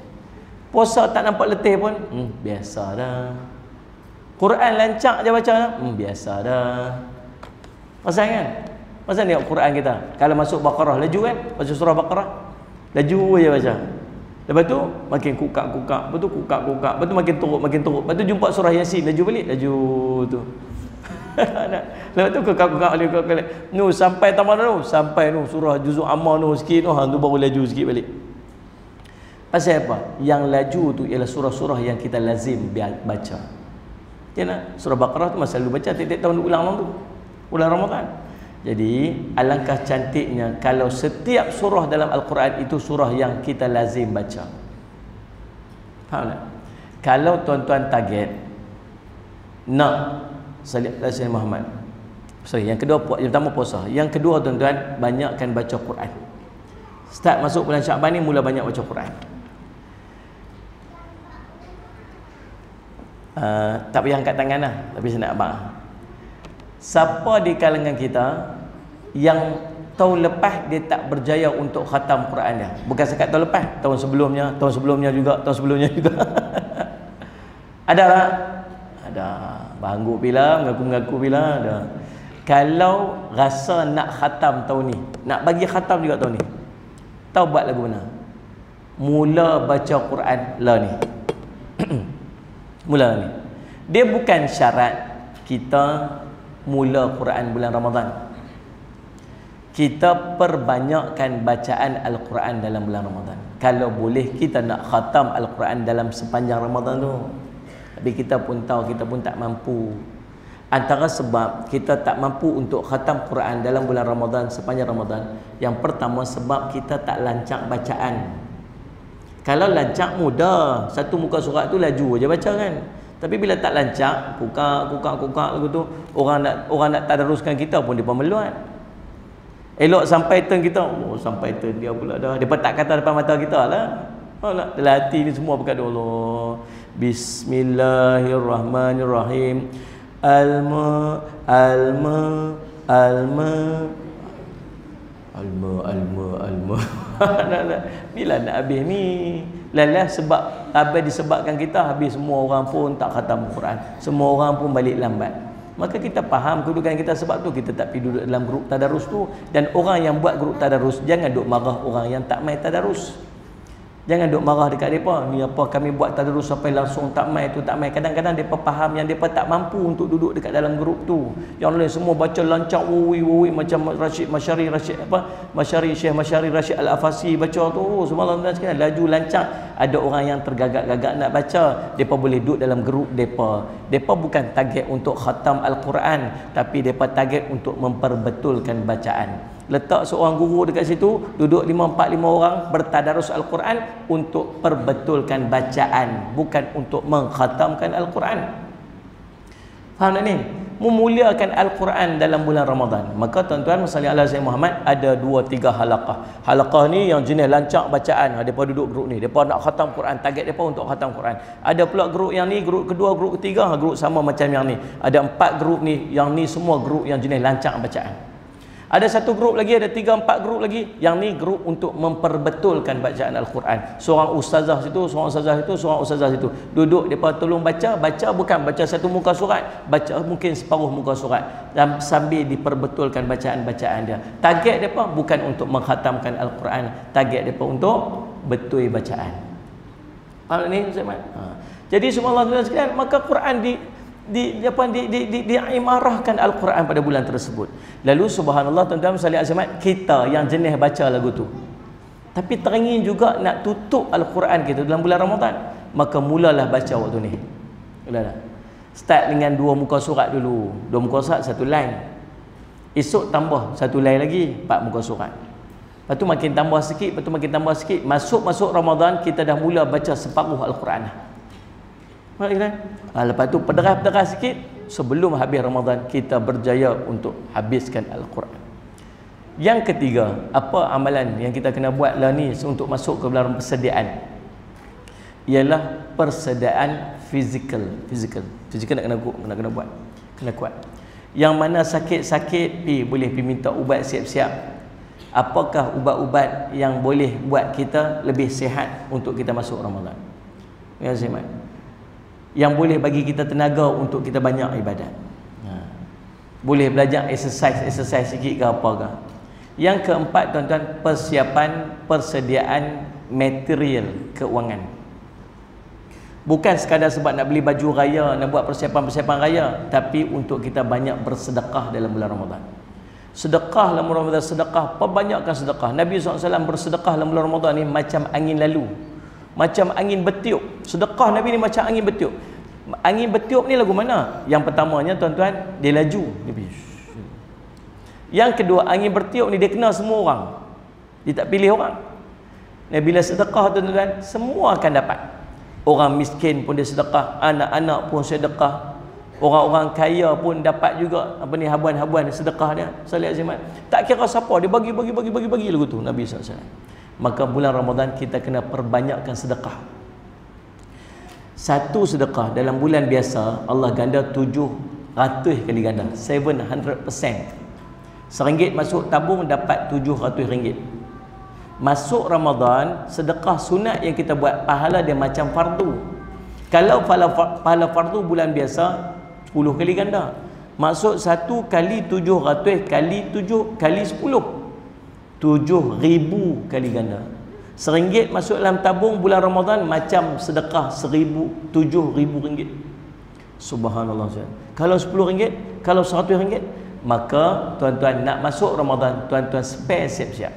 Puasa tak nampak letih pun. Hmm, biasa dah. Quran lancak je baca dah. Hmm, biasa dah. Pasal kan? Pasal ni Quran kita. Kalau masuk Baqarah laju kan? Baca surah Baqarah. Laju je baca. Lepas tu makin kukak-kukak. Lepas tu kukak-kukak. Lepas tu makin turut, makin turut. Lepas tu jumpa surah Yasin. Laju balik. Laju tu. <laughs> Lepas tu kukak-kukak balik. Kukak balik. Nu sampai tamat tu. Sampai nu surah juzuk ammah nu sikit tu. Ha, tu baru laju sikit balik. Pasal apa? Yang laju tu ialah surah-surah yang kita lazim baca. Kena surah Baqarah tu masa lu baca tiap-tiap tahun ulang-ulang tu bulan Ramadan. Jadi alangkah cantiknya kalau setiap surah dalam Al-Quran itu surah yang kita lazim baca. Faham tak? Kalau tuan-tuan target nak Rasul Muhammad. Sorry, yang kedua yang pertama puasa. Yang kedua tuan-tuan banyakkan baca Quran. Start masuk bulan Syaban ni mula banyak baca Quran. Uh, tak payah angkat tangan lah Tapi saya nak abang siapa di kalangan kita yang tahun lepas dia tak berjaya untuk khatam Quran dia bukan sekat tahun lepas tahun sebelumnya tahun sebelumnya juga tahun sebelumnya juga <laughs> ada tak? ada banggu bila mengaku-mengaku bila ada kalau rasa nak khatam tahun ni nak bagi khatam juga tahun ni tahu buat lagu mana mula baca Quran lah ni <clears throat> mula ni dia bukan syarat kita mula Quran bulan Ramadan. Kita perbanyakkan bacaan Al-Quran dalam bulan Ramadan. Kalau boleh kita nak khatam Al-Quran dalam sepanjang Ramadan tu. Tapi kita pun tahu kita pun tak mampu. Antara sebab kita tak mampu untuk khatam Quran dalam bulan Ramadan sepanjang Ramadan. Yang pertama sebab kita tak lancak bacaan. Kalau lancak mudah, satu muka surat tu laju aja baca kan. Tapi bila tak lancak, kukak, kukak, kukak lagu tu, orang nak orang nak tadaruskan kita pun dia meluat. Elok sampai turn kita, oh sampai turn dia pula dah. Dia tak kata depan mata kita lah. Nak dalam hati ni semua berkat Allah. Bismillahirrahmanirrahim. Alma, alma, alma. Alma, alma, alma. <laughs> Bila nak habis ni? Lalah sebab habis disebabkan kita habis semua orang pun tak khatam Quran. Semua orang pun balik lambat. Maka kita faham kedudukan kita sebab tu kita tak pergi duduk dalam grup tadarus tu dan orang yang buat grup tadarus jangan duk marah orang yang tak mai tadarus. Jangan duk marah dekat depa. Ni apa kami buat tadarus sampai langsung tak mai tu tak mai. Kadang-kadang depa faham yang depa tak mampu untuk duduk dekat dalam grup tu. Yang lain semua baca lancak wuwi wuwi macam Rashid Masyari Rashid apa? Masyari Syekh Masyari Rashid Al-Afasi baca tu oh, semalam dan laju lancak. Ada orang yang tergagak-gagak nak baca, depa boleh duduk dalam grup depa. Depa bukan target untuk khatam Al-Quran, tapi depa target untuk memperbetulkan bacaan. Letak seorang guru dekat situ duduk lima empat lima orang bertadarus Al-Quran untuk perbetulkan bacaan bukan untuk mengkhatamkan Al-Quran. Faham tak ni? Memuliakan Al-Quran dalam bulan Ramadan. Maka tuan-tuan masalah Allah Zain Muhammad ada dua tiga halaqah. Halaqah ni yang jenis lancak bacaan. Ha, mereka duduk grup ni. Mereka nak khatam Quran target mereka untuk khatam Quran. Ada pula grup yang ni grup kedua grup ketiga. Ha, grup sama macam yang ni. Ada empat grup ni yang ni semua grup yang jenis lancak bacaan ada satu grup lagi, ada tiga empat grup lagi. Yang ni grup untuk memperbetulkan bacaan Al-Quran. Seorang ustazah situ, seorang ustazah situ, seorang ustazah situ. Duduk, mereka tolong baca. Baca bukan baca satu muka surat. Baca mungkin separuh muka surat. Dan sambil diperbetulkan bacaan-bacaan dia. Target mereka bukan untuk menghatamkan Al-Quran. Target mereka untuk betul bacaan. Faham ni? Ha. Jadi semua Allah sekalian, maka Quran di di apa di di di, diimarahkan al-Quran pada bulan tersebut. Lalu subhanallah tuan-tuan sekalian azimat kita yang jenis baca lagu tu. Tapi teringin juga nak tutup al-Quran kita dalam bulan Ramadan, maka mulalah baca waktu ni. Mulalah. Start dengan dua muka surat dulu. Dua muka surat satu line. Esok tambah satu line lagi, empat muka surat. Lepas tu makin tambah sikit, lepas tu makin tambah sikit. Masuk-masuk Ramadan kita dah mula baca separuh al-Quran. Ha, lepas tu pederas-pederas sikit sebelum habis Ramadan kita berjaya untuk habiskan Al-Quran. Yang ketiga, apa amalan yang kita kena buat lah ni untuk masuk ke dalam persediaan? Ialah persediaan fizikal, fizikal. Fizikal nak kena kena kena buat. Kena kuat. Yang mana sakit-sakit pi boleh pi minta ubat siap-siap. Apakah ubat-ubat yang boleh buat kita lebih sihat untuk kita masuk Ramadan? Ya Zimat yang boleh bagi kita tenaga untuk kita banyak ibadat. Ha. Boleh belajar exercise, exercise sikit ke apa ke. Yang keempat tuan-tuan, persiapan persediaan material keuangan. Bukan sekadar sebab nak beli baju raya, nak buat persiapan-persiapan raya, tapi untuk kita banyak bersedekah dalam bulan Ramadan. Sedekah dalam bulan Ramadan, sedekah, perbanyakkan sedekah. Nabi SAW bersedekah dalam bulan Ramadan ni macam angin lalu macam angin betiup. Sedekah Nabi ni macam angin betiup. Angin betiup ni lagu mana? Yang pertamanya tuan-tuan dia laju. Nabi yang kedua angin bertiup ni dia kena semua orang. Dia tak pilih orang. Nabi bila sedekah tuan-tuan semua akan dapat. Orang miskin pun dia sedekah anak-anak pun sedekah. Orang-orang kaya pun dapat juga. Apa ni habuan-habuan sedekah dia salih azimat tak kira siapa. Dia bagi bagi bagi bagi bagi lagu tu Nabi SAW maka bulan Ramadan kita kena perbanyakkan sedekah. Satu sedekah dalam bulan biasa Allah ganda 700 kali ganda? 700% seringgit masuk tabung dapat 700 ringgit. Masuk Ramadan sedekah sunat yang kita buat pahala dia macam fardu. Kalau pahala, fardu bulan biasa 10 kali ganda. Maksud satu kali 700 kali 7 kali 10 tujuh ribu kali ganda. Seringgit masuk dalam tabung bulan Ramadan macam sedekah seribu tujuh ribu ringgit. Subhanallah kalau sepuluh ringgit kalau seratus ringgit maka tuan-tuan nak masuk Ramadan tuan-tuan spare siap-siap.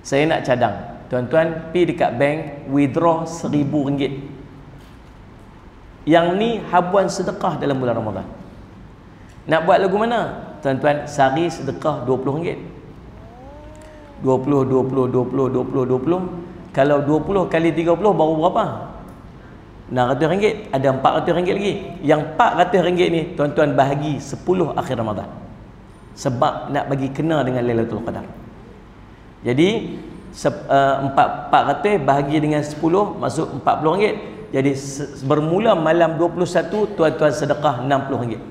Saya nak cadang. Tuan-tuan pergi dekat bank withdraw seribu ringgit. Yang ni habuan sedekah dalam bulan Ramadan. Nak buat lagu mana? Tuan-tuan sehari sedekah dua puluh ringgit 20 20 20 20 20 kalau 20 kali 30 baru berapa? 600 ringgit. Ada 400 ringgit lagi. Yang 400 ringgit ni tuan-tuan bahagi 10 akhir Ramadan. Sebab nak bagi kena dengan Lailatul Qadar. Jadi uh, 400 bahagi dengan 10 masuk 40 ringgit. Jadi bermula malam 21 tuan-tuan sedekah 60 ringgit.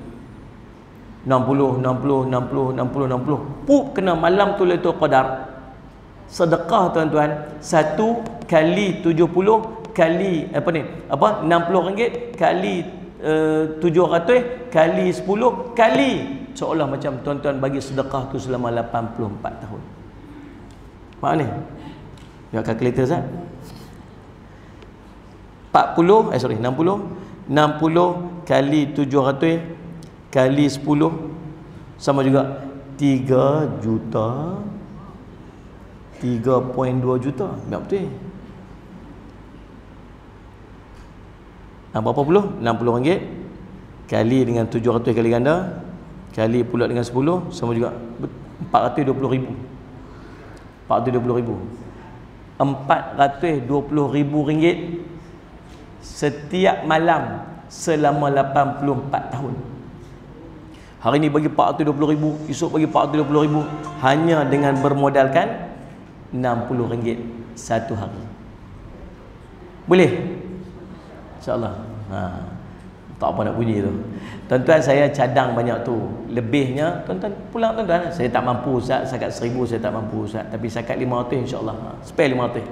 60 60 60 60 60 pup kena malam tu Lailatul Qadar sedekah tuan-tuan. Satu kali tujuh puluh kali apa ni? Apa? enam puluh ringgit kali eh, tujuh ratus kali sepuluh kali. Seolah macam tuan-tuan bagi sedekah tu selama lapan puluh empat tahun. Faham ni? Ya kalkulator Zat 40 eh sorry 60 60 kali 700 kali 10 sama juga 3 juta 3.2 juta. Tak betul. Berapa puluh? 60 ringgit. Kali dengan 700 kali ganda. Kali pula dengan 10 sama juga. 420 ribu. 420 ribu. 420 ribu ringgit setiap malam selama 84 tahun. Hari ini bagi 420 ribu esok bagi 420 ribu. Hanya dengan bermodalkan 60 ringgit satu hari. Boleh? insyaAllah. Ha. tak apa nak bunyi tu. Tuan-tuan saya cadang banyak tu. Lebihnya tuan-tuan pulang tuan-tuan. Saya tak mampu Ustaz. Sakat seribu saya tak mampu Ustaz. Tapi sakat lima ratus insyaAllah. Ha. spare lima ratus.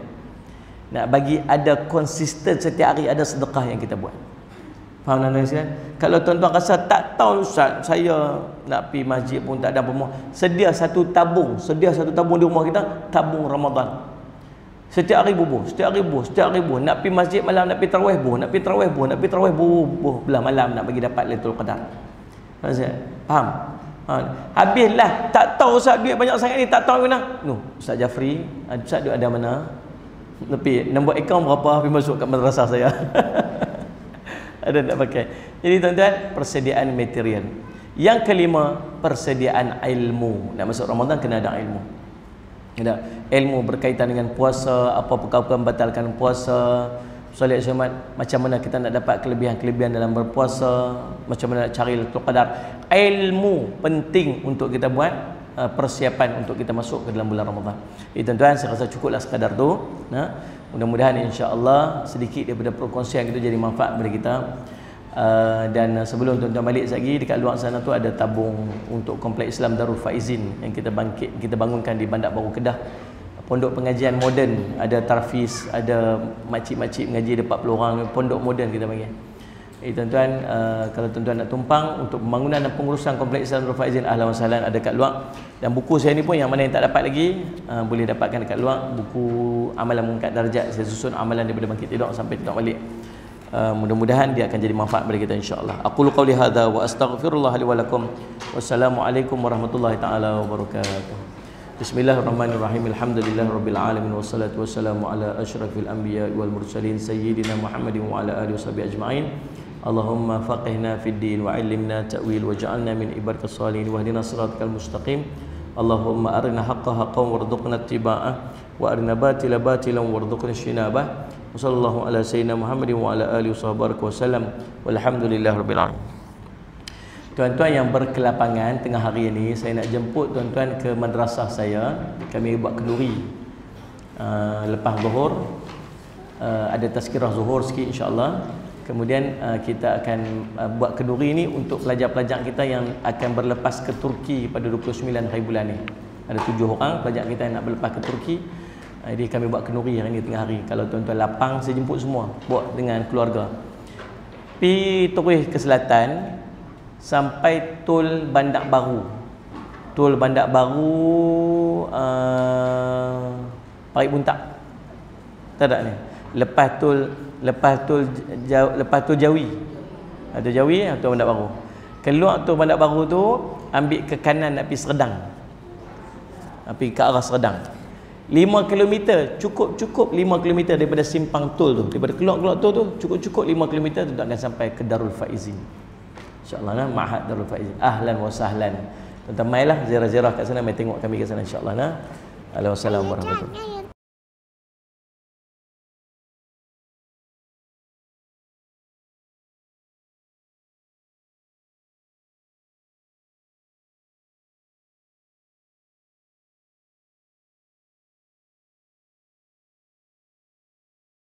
Nak bagi ada konsisten setiap hari ada sedekah yang kita buat faham tuan-tuan sekalian kalau tuan-tuan rasa tak tahu Ustaz saya nak pergi masjid pun tak ada apa sedia satu tabung sedia satu tabung di rumah kita tabung Ramadan Setiap hari bubuh, setiap hari bubuh, setiap hari bubuh. Nak pergi masjid malam, nak pergi tarawih bubuh, nak pergi tarawih bubuh, nak pergi tarawih bubuh, belah malam nak bagi dapat Lailatul Qadar. Faham? Faham? Ha. Habislah, tak tahu Ustaz duit banyak sangat ni, tak tahu mana. Nu, Ustaz Jafri, Ustaz duit ada mana? Tapi nombor akaun berapa pergi masuk kat madrasah saya. <laughs> ada nak pakai. Jadi tuan-tuan, persediaan material. Yang kelima, persediaan ilmu. Nak masuk Ramadan kena ada ilmu. Ya, ilmu berkaitan dengan puasa, apa perkara membatalkan puasa, solat Jumaat, macam mana kita nak dapat kelebihan-kelebihan dalam berpuasa, macam mana nak cari Lailatul Qadar. Ilmu penting untuk kita buat uh, persiapan untuk kita masuk ke dalam bulan Ramadan. Jadi tuan-tuan, saya rasa cukuplah sekadar tu. Nah, mudah-mudahan insya-Allah sedikit daripada perkongsian kita jadi manfaat bagi kita. Uh, dan sebelum tuan-tuan balik lagi dekat luar sana tu ada tabung untuk kompleks Islam Darul Faizin yang kita bangkit kita bangunkan di Bandar Baru Kedah. Pondok pengajian moden ada tarfis ada makcik-makcik mengaji ada 40 orang. Pondok moden kita panggil eh tuan-tuan uh, kalau tuan-tuan nak tumpang untuk pembangunan dan pengurusan kompleks Islam Darul Faizin ahlan wa sahlan ada kat luar dan buku saya ni pun yang mana yang tak dapat lagi uh, boleh dapatkan dekat luar buku amalan mengangkat darjat saya susun amalan daripada bangkit tidur sampai tidur balik Uh, mudah-mudahan dia akan jadi manfaat bagi kita insyaallah. Aku qauli hadza wa astaghfirullah li wa lakum. Wassalamualaikum warahmatullahi taala wabarakatuh. Bismillahirrahmanirrahim. Alhamdulillahirabbil alamin wassalatu wassalamu ala asyrafil anbiya wal mursalin sayyidina Muhammadin wa ala alihi washabihi ajmain. Allahumma faqihna fid din wa 'allimna ta'wil waj'alna min ibadikas salihin wahdina siratal mustaqim. Allahumma arina haqqan haqqan warzuqna ittiba'ah wa arina batila batilan warzuqna ijtinabah. Wassallallahu ala sayyidina Muhammad wa ala alihi wasallam walhamdulillahirabbil alamin. Tuan-tuan yang berkelapangan tengah hari ini saya nak jemput tuan-tuan ke madrasah saya. Kami buat kenduri. Uh, lepas zuhur uh, ada tazkirah zuhur sikit insya-Allah. Kemudian uh, kita akan uh, buat kenduri ini untuk pelajar-pelajar kita yang akan berlepas ke Turki pada 29 hari bulan ni. Ada tujuh orang pelajar kita yang nak berlepas ke Turki. Jadi kami buat kenuri hari ini tengah hari. Kalau tuan-tuan lapang, saya jemput semua. Buat dengan keluarga. Pi terus ke selatan. Sampai Tol Bandak Baru. Tol Bandak Baru. Uh, Parik Buntak. Tak ada ni. Lepas tol lepas tol jauh, lepas tol Jawi. Ada Jawi atau Bandak Baru. Keluar tol Bandak Baru tu ambil ke kanan nak pergi Serdang. Pergi ke arah Serdang. 5 km cukup-cukup 5 km daripada simpang tol tu daripada keluar-keluar tol tu cukup-cukup 5 km tu akan sampai ke Darul Faizin insyaallah nah Ma'had Darul Faizin ahlan wa sahlan tuan-tuan mailah ziarah-ziarah kat sana mai tengok kami kat sana insyaallah nah Assalamualaikum warahmatullahi